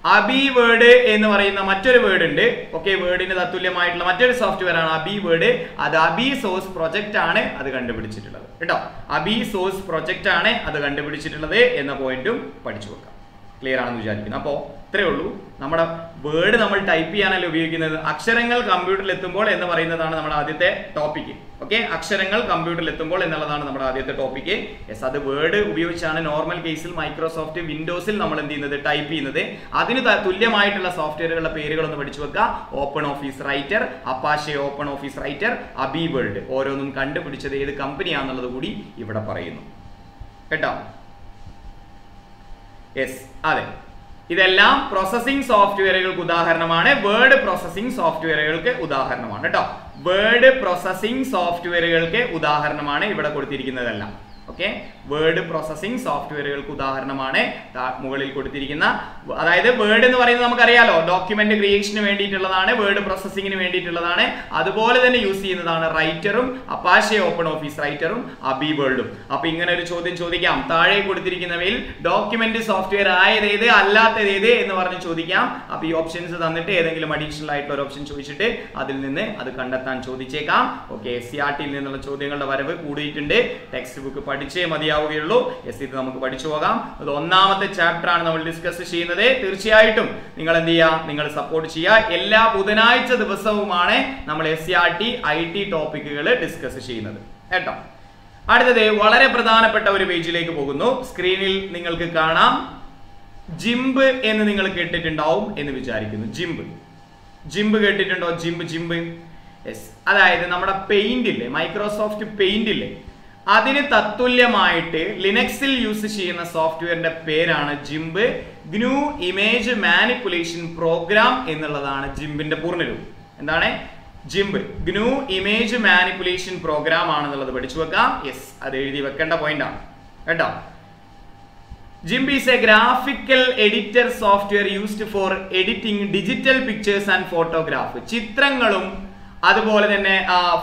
അബി വേർഡ് എന്ന് പറയുന്ന മറ്റൊരു വേർഡ് ഉണ്ട്. ഓക്കെ വേർഡിന് തത്തുല്യമായിട്ടുള്ള മറ്റൊരു സോഫ്റ്റ്വെയർ ആണ് അബി വേർഡ് അത് അബി സോഴ്സ് പ്രൊജക്റ്റ് ആണ് അത് കണ്ടുപിടിച്ചിട്ടുള്ളത്. കേട്ടോ? അബി സോഴ്സ് പ്രൊജക്റ്റ് ആണ് അത് കണ്ടുപിടിച്ചിട്ടുള്ളത് എന്ന പോയിന്റും പഠിച്ചു വെക്കാം. ക്ലിയർ ആണെന്ന് വിചാരിക്കുന്നു. അപ്പോൾ ഇത്രയേ ഉള്ളൂ. നമ്മുടെ വേർഡ് നമ്മൾ ടൈപ്പ് ചെയ്യാനല്ലേ ഉപയോഗിക്കുന്നത്? അക്ഷരങ്ങൾ കമ്പ്യൂട്ടറിൽ എത്തുമ്പോൾ എന്ന് പറയുന്നതാണ് നമ്മുടെ ആദ്യത്തെ ടോപ്പിക്ക് ഓക്കെ അക്ഷരങ്ങൾ കമ്പ്യൂട്ടറിൽ എത്തുമ്പോൾ എന്നുള്ളതാണ് നമ്മുടെ ആദ്യത്തെ ടോപ്പിക്ക് യെസ് അത് വേർഡ് ഉപയോഗിച്ചാണ് നോർമൽ കേസിൽ മൈക്രോസോഫ്റ്റ് വിൻഡോസിൽ നമ്മൾ എന്ത് ചെയ്യുന്നത്? ടൈപ്പ് ചെയ്യുന്നത്. അതിന് തുല്യമായിട്ടുള്ള സോഫ്റ്റ്വെയറുകളുടെ പേരുകൾ ഒന്ന് പഠിച്ചു വെക്കുക Open Office Writer Apache Open Office Writer AbiWord ഓരോന്നും കണ്ടുപിടിച്ചത് ഏത് കമ്പനിയാണെന്നുള്ളത് കൂടി ഇവിടെ പറയുന്നു. കേട്ടോ? യെസ് അതെ. ഇതെല്ലാം പ്രോസസ്സിംഗ് സോഫ്റ്റ്വെയറുകൾക്ക് ഉദാഹരണമാണ്. വേർഡ് പ്രോസസ്സിംഗ് സോഫ്റ്റ്വെയറുകൾക്ക് ഉദാഹരണമാണ് കേട്ടോ വേർഡ് പ്രോസസ്സിംഗ് സോഫ്റ്റ്വെയറുകൾക്ക് ഉദാഹരണമാണ് ഇവിടെ കൊടുത്തിരിക്കുന്നതെല്ലാം. ഓക്കെ വേർഡ് പ്രോസസ്സിംഗ് സോഫ്റ്റ്വെയറുകൾക്ക് ഉദാഹരണമാണ്. മുകളിൽ കൊടുത്തിരിക്കുന്ന അതായത് വേർഡ് എന്ന് പറയുന്നത് നമുക്കറിയാലോ. ഡോക്യുമെന്റ് ക്രിയേഷന് വേണ്ടിയിട്ടുള്ളതാണ് വേർഡ് പ്രോസസ്സിങ്ങിന് വേണ്ടിയിട്ടുള്ളതാണ്. അതുപോലെ തന്നെ യൂസ് ചെയ്യുന്നതാണ് റൈറ്ററും അപ്പാഷെ ഓപ്പൺ ഓഫീസ് റൈറ്ററും അബി വേൾഡും അപ്പൊ ഇങ്ങനെ ഒരു ചോദ്യം ചോദിക്കാം. താഴെ കൊടുത്തിരിക്കുന്നവയിൽ ഡോക്യുമെന്റ് സോഫ്റ്റ്വെയർ ആയത് ഏത് അല്ലാത്തത് ഏത് എന്ന് പറഞ്ഞ് ചോദിക്കാം. അപ്പൊ ഈ ഓപ്ഷൻസ് തന്നിട്ട് ഏതെങ്കിലും അഡീഷണൽ ആയിട്ടുള്ള ഒരു ഓപ്ഷൻ ചോദിച്ചിട്ട് അതിൽ നിന്ന് അത് കണ്ടെത്താൻ ചോദിച്ചേക്കാം. ഓക്കെ എസ് സി ആർ ടിയിൽ നിന്നുള്ള ചോദ്യങ്ങളുടെ വരവ് കൂടിയിട്ടുണ്ട്. ടെക്സ്റ്റ് ബുക്ക് പഠിച്ചേ മതിയാവുകയുള്ളൂ. എസ് ഇത് നമുക്ക് പഠിച്ചു പോകാം. അത് ഒന്നാമത്തെ ചാപ്റ്റർ ആണ് നമ്മൾ ഡിസ്കസ് ചെയ്യുന്നത്. തീർച്ചയായിട്ടും നിങ്ങൾ എന്ത് ചെയ്യുക നിങ്ങൾ സപ്പോർട്ട് ചെയ്യുക എല്ലാ ബുധനാഴ്ച ദിവസവുമാണ് നമ്മൾ S C R T I T ടോപ്പിക്കുകൾ discuss ചെയ്യുന്നത്. കേട്ടോ? അടുത്തത് വളരെ പ്രധാനപ്പെട്ട ഒരു പേജിലേക്ക് പോകുന്നു. സ്ക്രീനിൽ നിങ്ങൾക്ക് കാണാം. ജിംബ് എന്ന് നിങ്ങൾ കേട്ടിട്ടുണ്ടാവും എന്ന് വിചാരിക്കുന്നു. ജിംബ് ജിംബ് കേട്ടിട്ടുണ്ടോ? ജിംബ് ജിംബ് യെസ് അതായത് നമ്മുടെ പെയിന്റ് ഇല്ലേ? മൈക്രോസോഫ്റ്റ് പെയിന്റ് ഇല്ലേ? അതിന് തത്തുല്യമായിട്ട് ലിനക്സിൽ യൂസ് ചെയ്യുന്ന സോഫ്റ്റ്വെയറിന്റെ പേരാണ് GIMP. GNU Image Manipulation Program എന്നുള്ളതാണ് ജിംബിന്റെ പൂർണരൂപം. എന്താണ്? GIMP. GNU Image Manipulation Program ആണെന്നുള്ളത് പഠിച്ചു വെക്കാം. യെസ് അത് എഴുതി വെക്കേണ്ട പോയിന്റ് ആണ്. കേട്ടോ? GIMP is a graphical editor software used for editing digital pictures and photograph ചിത്രങ്ങളും അതുപോലെ തന്നെ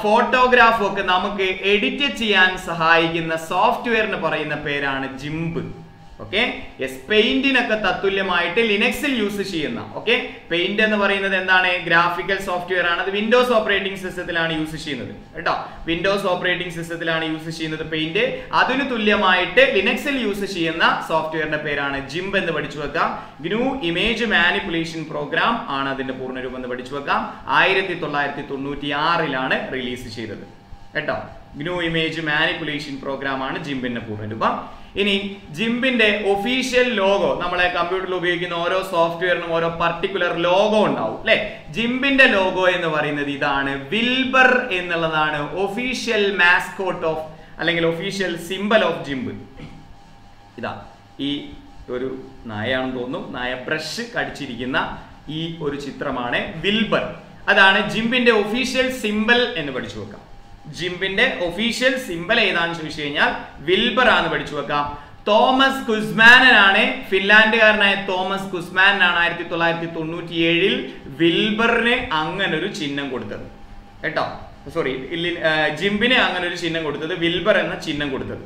ഫോട്ടോഗ്രാഫൊക്കെ നമുക്ക് എഡിറ്റ് ചെയ്യാൻ സഹായിക്കുന്ന സോഫ്റ്റ്വെയറിന് പറയുന്ന പേരാണ് ജിംബ് ഓക്കെ യെസ് പെയിന്റിനൊക്കെ തത്തുല്യമായിട്ട് ലിനക്സിൽ യൂസ് ചെയ്യുന്ന ഓക്കെ പെയിന്റ് എന്ന് പറയുന്നത് എന്താണ്? ഗ്രാഫിക്കൽ സോഫ്റ്റ്വെയർ ആണ്. അത് വിൻഡോസ് ഓപ്പറേറ്റിംഗ് സിസ്റ്റത്തിലാണ് യൂസ് ചെയ്യുന്നത്. കേട്ടോ? വിൻഡോസ് ഓപ്പറേറ്റിംഗ് സിസ്റ്റത്തിലാണ് യൂസ് ചെയ്യുന്നത് പെയിന്റ് അതിന് തുല്യമായിട്ട് ലിനക്സിൽ യൂസ് ചെയ്യുന്ന സോഫ്റ്റ്വെയറിന്റെ പേരാണ് ജിംബ് എന്ന് പഠിച്ചു വെക്കാം. ഗ്നു ഇമേജ് മാനിപ്പുലേഷൻ പ്രോഗ്രാം ആണ് അതിന്റെ പൂർണരൂപം എന്ന് പഠിച്ചു വെക്കാം. ആയിരത്തി തൊള്ളായിരത്തി തൊണ്ണൂറ്റി ആറിലാണ് റിലീസ് ചെയ്തത്. കേട്ടോ? ഗ്നു ഇമേജ് മാനിപ്പുലേഷൻ പ്രോഗ്രാം ആണ് ജിംബിന്റെ പൂർണരൂപം. ഇനി ജിംബിന്റെ ഒഫീഷ്യൽ ലോഗോ നമ്മളെ കമ്പ്യൂട്ടറിൽ ഉപയോഗിക്കുന്ന ഓരോ സോഫ്റ്റ്വെയറിനും ഓരോ പർട്ടിക്കുലർ ലോഗോ ഉണ്ടാവും അല്ലെ? ജിംബിന്റെ ലോഗോ എന്ന് പറയുന്നത് ഇതാണ് വിൽബർ എന്നുള്ളതാണ് ഒഫീഷ്യൽ മാസ്കോട്ട് ഓഫ് അല്ലെങ്കിൽ ഒഫീഷ്യൽ സിംബൽ ഓഫ് ജിംബ് ഇതാ ഈ ഒരു നായയാണെന്ന് തോന്നുന്നു. നായ ബ്രഷ് കടിച്ചിരിക്കുന്ന ഈ ഒരു ചിത്രമാണ് വിൽബർ. അതാണ് ജിംബിന്റെ ഒഫീഷ്യൽ സിംബൽ എന്ന് പഠിച്ചു വെക്കാം. ജിംബിന്റെ ഒഫീഷ്യൽ സിമ്പൽ ഏതാണെന്ന് ചോദിച്ചു കഴിഞ്ഞാൽ വിൽബർ ആണെന്ന് പഠിച്ചു വെക്കാം. തോമസ് കുസ്മാനാണ് ഫിൻലാൻഡുകാരനായ തോമസ് കുസ്മാനാണ് ആയിരത്തി തൊള്ളായിരത്തി തൊണ്ണൂറ്റി ഏഴിൽ വിൽബറിന് അങ്ങനെ ഒരു ചിഹ്നം കൊടുത്തത്. കേട്ടോ? സോറി ജിംബിന് അങ്ങനെ ഒരു ചിഹ്നം കൊടുത്തത് വിൽബർ എന്ന ചിഹ്നം കൊടുത്തത്.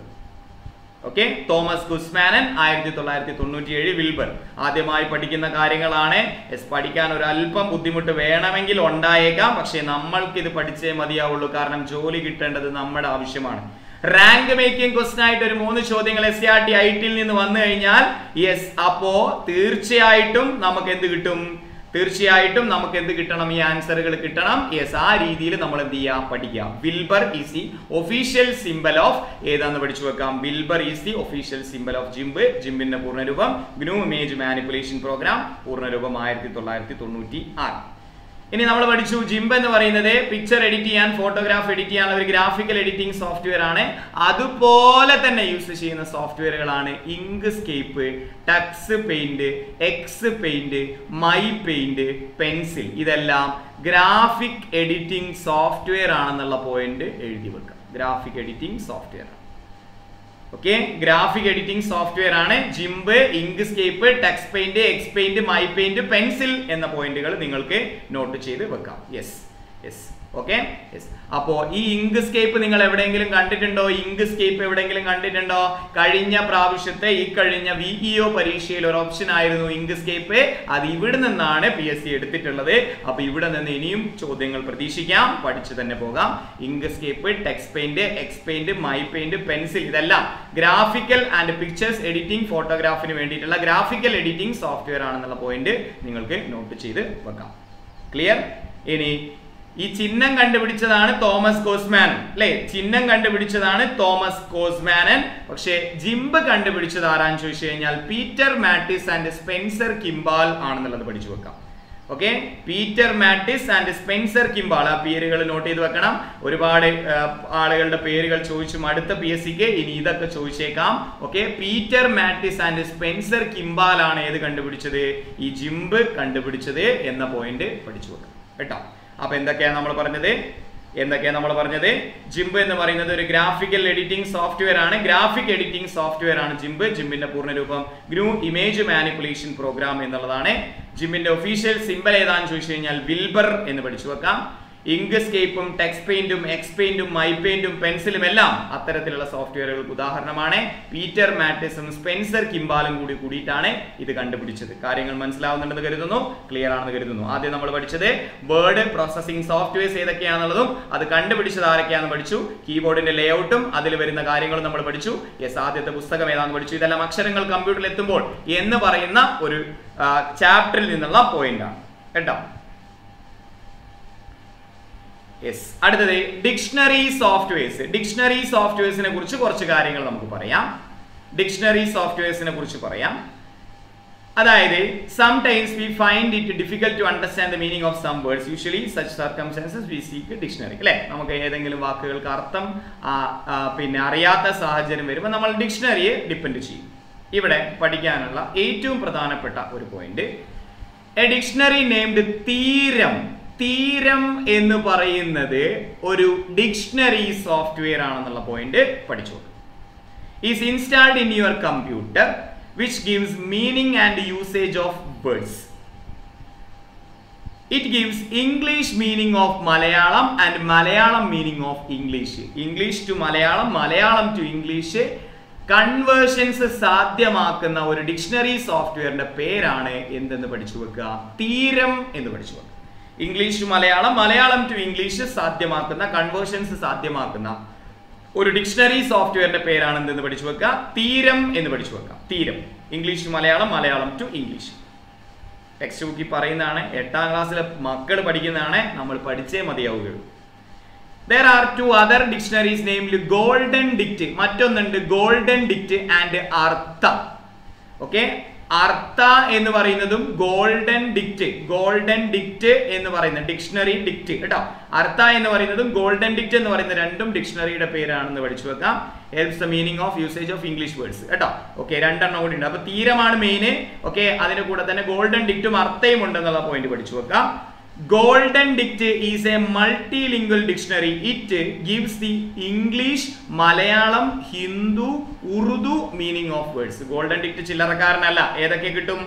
ഓക്കെ തോമസ് ഗുസ്മാനൻ ആയിരത്തി തൊള്ളായിരത്തി തൊണ്ണൂറ്റി ഏഴ് വിൽബർ ആദ്യമായി പഠിക്കുന്ന കാര്യങ്ങളാണ്. എസ് പഠിക്കാൻ ഒരു അല്പം ബുദ്ധിമുട്ട് വേണമെങ്കിൽ ഉണ്ടായേക്കാം. പക്ഷേ നമ്മൾക്ക് ഇത് പഠിച്ചേ മതിയാവുള്ളൂ. കാരണം ജോലി കിട്ടേണ്ടത് നമ്മുടെ ആവശ്യമാണ്. റാങ്ക് മേക്കിംഗ് ക്വസ്റ്റൻ ആയിട്ട് ഒരു മൂന്ന് ചോദ്യങ്ങൾ എസ് ആർ ടി ഐ ടിയിൽ നിന്ന് വന്നു കഴിഞ്ഞാൽ യെസ് അപ്പോ തീർച്ചയായിട്ടും നമുക്ക് എന്ത് കിട്ടും? തീർച്ചയായിട്ടും നമുക്ക് എന്ത് കിട്ടണം? ഈ ആൻസറുകൾ കിട്ടണം. യെസ് ആ രീതിയിൽ നമ്മൾ എന്ത് ചെയ്യാം? പഠിക്കാം Wilbur is the official symbol of ഏതാന്ന് പഠിച്ചു വെക്കാം? Wilbur is the official symbol of GIMP ജിംബിന്റെ പൂർണരൂപം ഗ്നൂ ഇമേജ് മാനിപ്പുലേഷൻ പ്രോഗ്രാം പൂർണരൂപം ആയിരത്തി തൊള്ളായിരത്തി തൊണ്ണൂറ്റി ആറ് ഇനി നമ്മൾ പഠിച്ചു ജിംബ് എന്ന് പറയുന്നത് പിക്ചർ എഡിറ്റ് ചെയ്യാൻ ഫോട്ടോഗ്രാഫ് എഡിറ്റ് ചെയ്യാൻ ഒരു ഗ്രാഫിക്കൽ എഡിറ്റിംഗ് സോഫ്റ്റ്വെയർ ആണ്. അതുപോലെ തന്നെ യൂസ് ചെയ്യുന്ന സോഫ്റ്റ്വെയറുകളാണ് Inkscape Tux Paint X Paint My Paint Pencil ഇതെല്ലാം ഗ്രാഫിക് എഡിറ്റിംഗ് സോഫ്റ്റ്വെയർ ആണെന്നുള്ള പോയിന്റ് എഴുതി വെക്കാം. Graphic editing software okay graphic editing software ആണ്. GIMP Inkscape Tux Paint X Paint My Paint Pencil എന്ന പോയിന്റുകൾ നിങ്ങൾക്ക് നോട്ട് ചെയ്ത് വെക്കാം. യെസ് യെസ് ഓക്കെ യെസ് അപ്പോ ഈ ഇങ്ക് സ്കേപ്പ് നിങ്ങൾ എവിടെയെങ്കിലും കണ്ടിട്ടുണ്ടോ? ഇങ്ക് സ്കേപ്പ് എവിടെയെങ്കിലും കണ്ടിട്ടുണ്ടോ? കഴിഞ്ഞ പ്രാവശ്യത്തെ ഈ കഴിഞ്ഞ വി ഇ ഒ പരീക്ഷയിൽ ഒരു ഓപ്ഷൻ ആയിരുന്നു ഇങ്ക് സ്കേപ്പ് അത് ഇവിടെ നിന്നാണ് പി എസ് സി എടുത്തിട്ടുള്ളത്. അപ്പൊ ഇവിടെ നിന്ന് ഇനിയും ചോദ്യങ്ങൾ പ്രതീക്ഷിക്കാം. പഠിച്ചു തന്നെ പോകാം. Inkscape text Paint X Paint My Paint Pencil ഇതെല്ലാം ഗ്രാഫിക്കൽ ആൻഡ് പിക്ചേഴ്സ് എഡിറ്റിംഗ് ഫോട്ടോഗ്രാഫിന് വേണ്ടിയിട്ടുള്ള ഗ്രാഫിക്കൽ എഡിറ്റിംഗ് സോഫ്റ്റ്വെയർ ആണെന്നുള്ള പോയിന്റ് നിങ്ങൾക്ക് നോട്ട് ചെയ്ത് വെക്കാം. ക്ലിയർ ഇനി ഈ ചിഹ്നം കണ്ടുപിടിച്ചതാണ് തോമസ് കോസ്മാൻ അല്ലെ? ചിഹ്നം കണ്ടുപിടിച്ചതാണ് തോമസ് കോസ്മാനൻ. പക്ഷേ ജിംബ് കണ്ടുപിടിച്ചത് ആരാന്ന് ചോദിച്ചു കഴിഞ്ഞാൽ Peter Mattis and Spencer Kimball ആണെന്നുള്ളത് പഠിച്ചു വെക്കാം. Okay? Peter Mattis and Spencer Kimball ആ പേരുകൾ നോട്ട് ചെയ്ത് വെക്കണം. ഒരുപാട് ആളുകളുടെ പേരുകൾ ചോദിച്ചും അടുത്ത പി എസ് സിക്ക് ഇനി ഇതൊക്കെ ചോദിച്ചേക്കാം. Okay? Peter Mattis and Spencer Kimball ആണ് ഏത് കണ്ടുപിടിച്ചത്? ഈ ജിംബ് കണ്ടുപിടിച്ചത് എന്ന പോയിന്റ് പഠിച്ചു വെക്കാം. കേട്ടോ? അപ്പൊ എന്തൊക്കെയാണ് നമ്മൾ പറഞ്ഞത്? എന്തൊക്കെയാണ് നമ്മൾ പറഞ്ഞത്? ജിംബ് എന്ന് പറയുന്നത് ഒരു ഗ്രാഫിക്കൽ എഡിറ്റിംഗ് സോഫ്റ്റ്വെയർ ആണ്. ഗ്രാഫിക് എഡിറ്റിംഗ് സോഫ്റ്റ്വെയർ ആണ് ജിംബ്. ജിംബിന്റെ പൂർണരൂപം ഗ്രൂ ഇമേജ് മാനിപ്പുലേഷൻ പ്രോഗ്രാം എന്നുള്ളതാണ്. ജിമ്മിന്റെ ഒഫീഷ്യൽ സിമ്പൽ ഏതാണെന്ന് ചോദിച്ചു കഴിഞ്ഞാൽ വിൽബർ എന്ന് പഠിച്ചു വെക്കാം. ഇങ്ക്സ്കേപ്പും ടെക്സ് പെയിന്റും എക്സ് പെയിന്റും മൈ പെയിന്റും പെൻസിലും എല്ലാം അത്തരത്തിലുള്ള സോഫ്റ്റ്വെയറുകൾക്ക് ഉദാഹരണമാണ്. പീറ്റർ മാറ്റിസും സ്പെൻസർ കിംബാലും കൂടി കൂടിയിട്ടാണ് ഇത് കണ്ടുപിടിച്ചത്. കാര്യങ്ങൾ മനസ്സിലാവുന്നുണ്ടെന്ന് കരുതുന്നു ക്ലിയർ ആണെന്ന് കരുതുന്നു. ആദ്യം നമ്മൾ പഠിച്ചത് വേർഡ് പ്രോസസിംഗ് സോഫ്റ്റ്വെയർസ് ഏതൊക്കെയാണെന്നുള്ളതും അത് കണ്ടുപിടിച്ചത് ആരൊക്കെയാണെന്ന് പഠിച്ചു. കീബോർഡിന്റെ ലേഔട്ടും അതിൽ വരുന്ന കാര്യങ്ങളും നമ്മൾ പഠിച്ചു. യെസ് ആദ്യത്തെ പുസ്തകം ഏതാണെന്ന് പഠിച്ചു. ഇതെല്ലാം അക്ഷരങ്ങൾ കമ്പ്യൂട്ടറിൽ എത്തുമ്പോൾ എന്ന് പറയുന്ന ഒരു ചാപ്റ്ററിൽ നിന്നുള്ള പോയിന്റാണ് കേട്ടോ? യെസ് അടുത്തത് ഡിക്ഷണറി സോഫ്റ്റ്വെയർസ് ഡിക്ഷണറി സോഫ്റ്റ്വെയർസിനെ കുറിച്ച് കുറച്ച് കാര്യങ്ങൾ നമുക്ക് പറയാം. ഡിക്ഷണറി സോഫ്റ്റ്വെയർസിനെ കുറിച്ച് പറയാം. അതായത് sometimes we find it difficult to understand the meaning of some words usually such circumstances we seek dictionary അല്ലേ? നമുക്ക് ഏതെങ്കിലും വാക്കുകൾക്ക് അർത്ഥം പിന്നെ അറിയാത്ത സാഹചര്യം വരുമ്പോൾ നമ്മൾ ഡിക്ഷണറിയെ ഡിപ്പെൻഡ് ചെയ്യും. ഇവിടെ പഠിക്കാനുള്ള ഏറ്റവും പ്രധാനപ്പെട്ട ഒരു പോയിന്റ് എ ഡിക്ഷണറി നെയ്മഡ് തീരം തീരം എന്ന് പറയുന്നത് ഒരു ഡിക്ഷണറി സോഫ്റ്റ്വെയർ ആണെന്നുള്ള പോയിന്റ് പഠിച്ചു is installed in your computer which gives meaning and usage of words it gives English meaning of Malayalam and Malayalam meaning of English English to Malayalam Malayalam to English conversions സാധ്യമാക്കുന്ന ഒരു dictionary സോഫ്റ്റ്വെയറിന്റെ പേരാണ് എന്തെന്ന് പഠിച്ചു വെക്കുക? തീരം എന്ന് പഠിച്ചു വെക്കുക. English to Malayalam Malayalam to English സാധ്യമാക്കുന്ന കൺവേർഷൻസ് സാധ്യമാക്കുന്ന ഒരു ഡിക്ഷണറി സോഫ്റ്റ്വെയറിന്റെ പേരാണ് എന്തെന്ന് പഠിച്ചു വെക്കുക തീരം എന്ന് പഠിച്ചു വെക്കാം. Theeram. English to Malayalam Malayalam to English text ബുക്കിൽ പറയുന്നതാണ് എട്ടാം ക്ലാസ്സിലെ മക്കൾ പഠിക്കുന്നതാണ് നമ്മൾ പഠിച്ചേ മതിയാവുകയുള്ളൂ. There are two other dictionaries namely GoldenDict മറ്റൊന്നുണ്ട് GoldenDict and Artha okay Artha എന്ന് പറയുന്നതും ഗോൾഡൻ ഡിക്റ്റ് ഗോൾഡൻ ഡിക്റ്റ് എന്ന് പറയുന്ന ഡിക്ഷണറി ഡിക്റ്റ് കേട്ടോ? അർത്ഥ എന്ന് പറയുന്നതും ഗോൾഡൻ ഡിക്റ്റ് എന്ന് പറയുന്ന രണ്ടും ഡിക്ഷണറിയുടെ പേരാണെന്ന് പഠിച്ചു വെക്കാം. Helps the meaning of usage of English words കേട്ടോ? ഓക്കെ രണ്ടെണ്ണം കൂടി ഉണ്ട്. അപ്പൊ തീരമാണ് മെയിൻ ഓക്കെ അതിന്റെ കൂടെ തന്നെ ഗോൾഡൻ ഡിക്റ്റും അർത്ഥയും ഉണ്ടെന്നുള്ള പോയിന്റ് പഠിച്ചു വെക്കാം. GoldenDict is a multilingual dictionary it gives the English Malayalam Hindu Urdu meaning of words GoldenDict ചില്ലറക്കാരനല്ല. ഏതൊക്കെ കിട്ടും?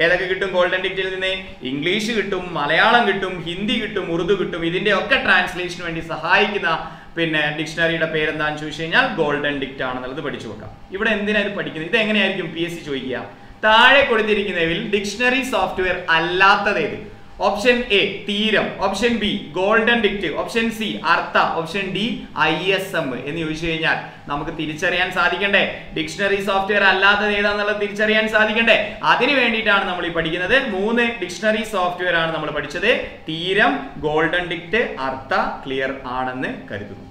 ഏതൊക്കെ കിട്ടും ഗോൾഡൻ ഡിക്റ്റിൽ നിന്ന്? ഇംഗ്ലീഷ് കിട്ടും മലയാളം കിട്ടും ഹിന്ദി കിട്ടും ഉറുദു കിട്ടും. ഇതിന്റെ ഒക്കെ ട്രാൻസ്ലേഷന് വേണ്ടി സഹായിക്കുന്ന പിന്നെ ഡിക്ഷണറിയുടെ പേരെന്താണെന്ന് ചോദിച്ചു കഴിഞ്ഞാൽ ഗോൾഡൻ ഡിക്റ്റ് ആണെന്നുള്ളത് പഠിച്ചു വെക്കാം. ഇവിടെ എന്തിനാ ഇത് പഠിക്കുന്നത്? ഇത് എങ്ങനെയായിരിക്കും പി എസ് സി ചോദിക്കുക? താഴെ കൊടുത്തിരിക്കുന്നതിൽ dictionary software അല്ലാത്തതേത് option A Theeram. Option B GoldenDict option C Artha. Option D I S M എന്ന് ചോദിച്ചു കഴിഞ്ഞാൽ നമുക്ക് തിരിച്ചറിയാൻ സാധിക്കണ്ടേ? ഡിക്ഷണറി സോഫ്റ്റ്വെയർ അല്ലാത്തത് ഏതാണെന്നുള്ളത് തിരിച്ചറിയാൻ സാധിക്കണ്ടേ? അതിന് വേണ്ടിയിട്ടാണ് നമ്മൾ ഈ പഠിക്കുന്നത്. മൂന്ന് ഡിക്ഷണറി സോഫ്റ്റ്വെയർ ആണ് നമ്മൾ പഠിച്ചത്. തീരം ഗോൾഡൻ ഡിക്റ്റ് അർത്ഥ ക്ലിയർ ആണെന്ന് കരുതുന്നു.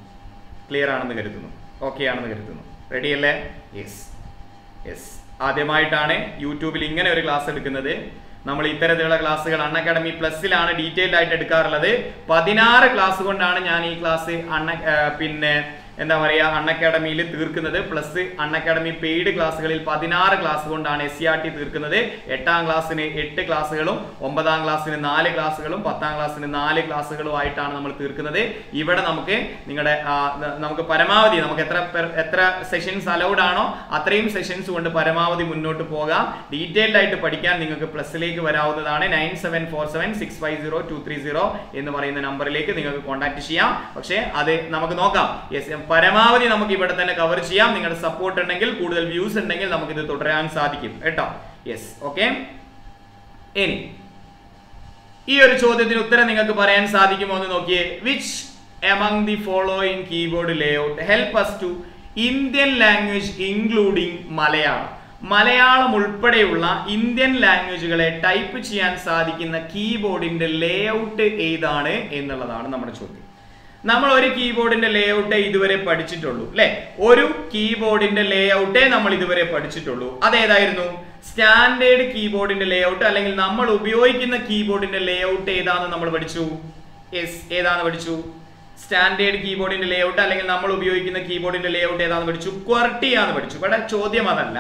ക്ലിയർ ആണെന്ന് കരുതുന്നു. ഓക്കെ ആണെന്ന് കരുതുന്നു. റെഡി അല്ലേ? യെസ് യെസ് ആദ്യമായിട്ടാണ് യൂട്യൂബിൽ ഇങ്ങനെ ഒരു ക്ലാസ് എടുക്കുന്നത്. നമ്മൾ ഇത്തരത്തിലുള്ള ക്ലാസ്സുകൾ അൺ അക്കാഡമി പ്ലസ്സിലാണ് ഡീറ്റെയിൽഡ് ആയിട്ട് എടുക്കാറുള്ളത്. പതിനാറ് ക്ലാസ് കൊണ്ടാണ് ഞാൻ ഈ ക്ലാസ് അൺ പിന്നെ എന്താ പറയുക അൺ അക്കാഡമിയിൽ തീർക്കുന്നത് പ്ലസ് അൺ അക്കാഡമി പെയ്ഡ് ക്ലാസ്സുകളിൽ പതിനാറ് ക്ലാസ് കൊണ്ടാണ് എസ് സി ആർ ടി തീർക്കുന്നത്. എട്ടാം ക്ലാസ്സിന് എട്ട് ക്ലാസ്സുകളും ഒമ്പതാം ക്ലാസ്സിന് നാല് ക്ലാസ്സുകളും പത്താം ക്ലാസ്സിന് നാല് ക്ലാസ്സുകളും ആയിട്ടാണ് നമ്മൾ തീർക്കുന്നത്. ഇവിടെ നമുക്ക് നിങ്ങളുടെ നമുക്ക് പരമാവധി നമുക്ക് എത്ര എത്ര സെഷൻസ് അലൗഡ് ആണോ അത്രയും സെഷൻസ് കൊണ്ട് പരമാവധി മുന്നോട്ട് പോകാം. ഡീറ്റെയിൽഡ് ആയിട്ട് പഠിക്കാൻ നിങ്ങൾക്ക് പ്ലസ്സിലേക്ക് വരാവുന്നതാണ് nine seven four seven six five zero two three zero എന്ന് പറയുന്ന നമ്പറിലേക്ക് നിങ്ങൾക്ക് കോൺടാക്ട് ചെയ്യാം. പക്ഷേ അത് നമുക്ക് നോക്കാം. പരമാവധി നമുക്ക് ഇവിടെ തന്നെ കവർ ചെയ്യാം. നിങ്ങളുടെ സപ്പോർട്ട് ഉണ്ടെങ്കിൽ കൂടുതൽ വ്യൂസ് ഉണ്ടെങ്കിൽ നമുക്ക് ഇത് തുടരാൻ സാധിക്കും. കേട്ടോ? യെസ് ഓക്കെ ഇനി ഈ ഒരു ചോദ്യത്തിന് ഉത്തരം നിങ്ങൾക്ക് പറയാൻ സാധിക്കുമോ എന്ന് നോക്കിയേ. Which among the following keyboard layout help us to Indian language including Malayalam Malayalam ഉൾപ്പെടെയുള്ള ഇന്ത്യൻ ലാംഗ്വേജുകളെ ടൈപ്പ് ചെയ്യാൻ സാധിക്കുന്ന കീബോർഡിന്റെ ലേഔട്ട് ഏതാണ് എന്നുള്ളതാണ് നമ്മുടെ ചോദ്യം. നമ്മൾ ഒരു കീബോർഡിന്റെ ലേഔട്ടേ ഇതുവരെ പഠിച്ചിട്ടുള്ളൂ അല്ലെ ഒരു കീബോർഡിന്റെ ലേഔട്ടേ നമ്മൾ ഇതുവരെ പഠിച്ചിട്ടുള്ളൂ. അതേതായിരുന്നു? സ്റ്റാൻഡേർഡ് കീബോർഡിന്റെ ലേഔട്ട് അല്ലെങ്കിൽ നമ്മൾ ഉപയോഗിക്കുന്ന കീബോർഡിന്റെ ലേഔട്ട് ഏതാണെന്ന് നമ്മൾ പഠിച്ചു? എസ് ഏതാണ് പഠിച്ചു? സ്റ്റാൻഡേർഡ് കീബോർഡിന്റെ ലേഔട്ട് അല്ലെങ്കിൽ നമ്മൾ ഉപയോഗിക്കുന്ന കീബോർഡിന്റെ ലേഔട്ട് ഏതാന്ന് പഠിച്ചു? ക്വർട്ടി ആണ് പഠിച്ചു. ഇവിടെ ചോദ്യം അതല്ല.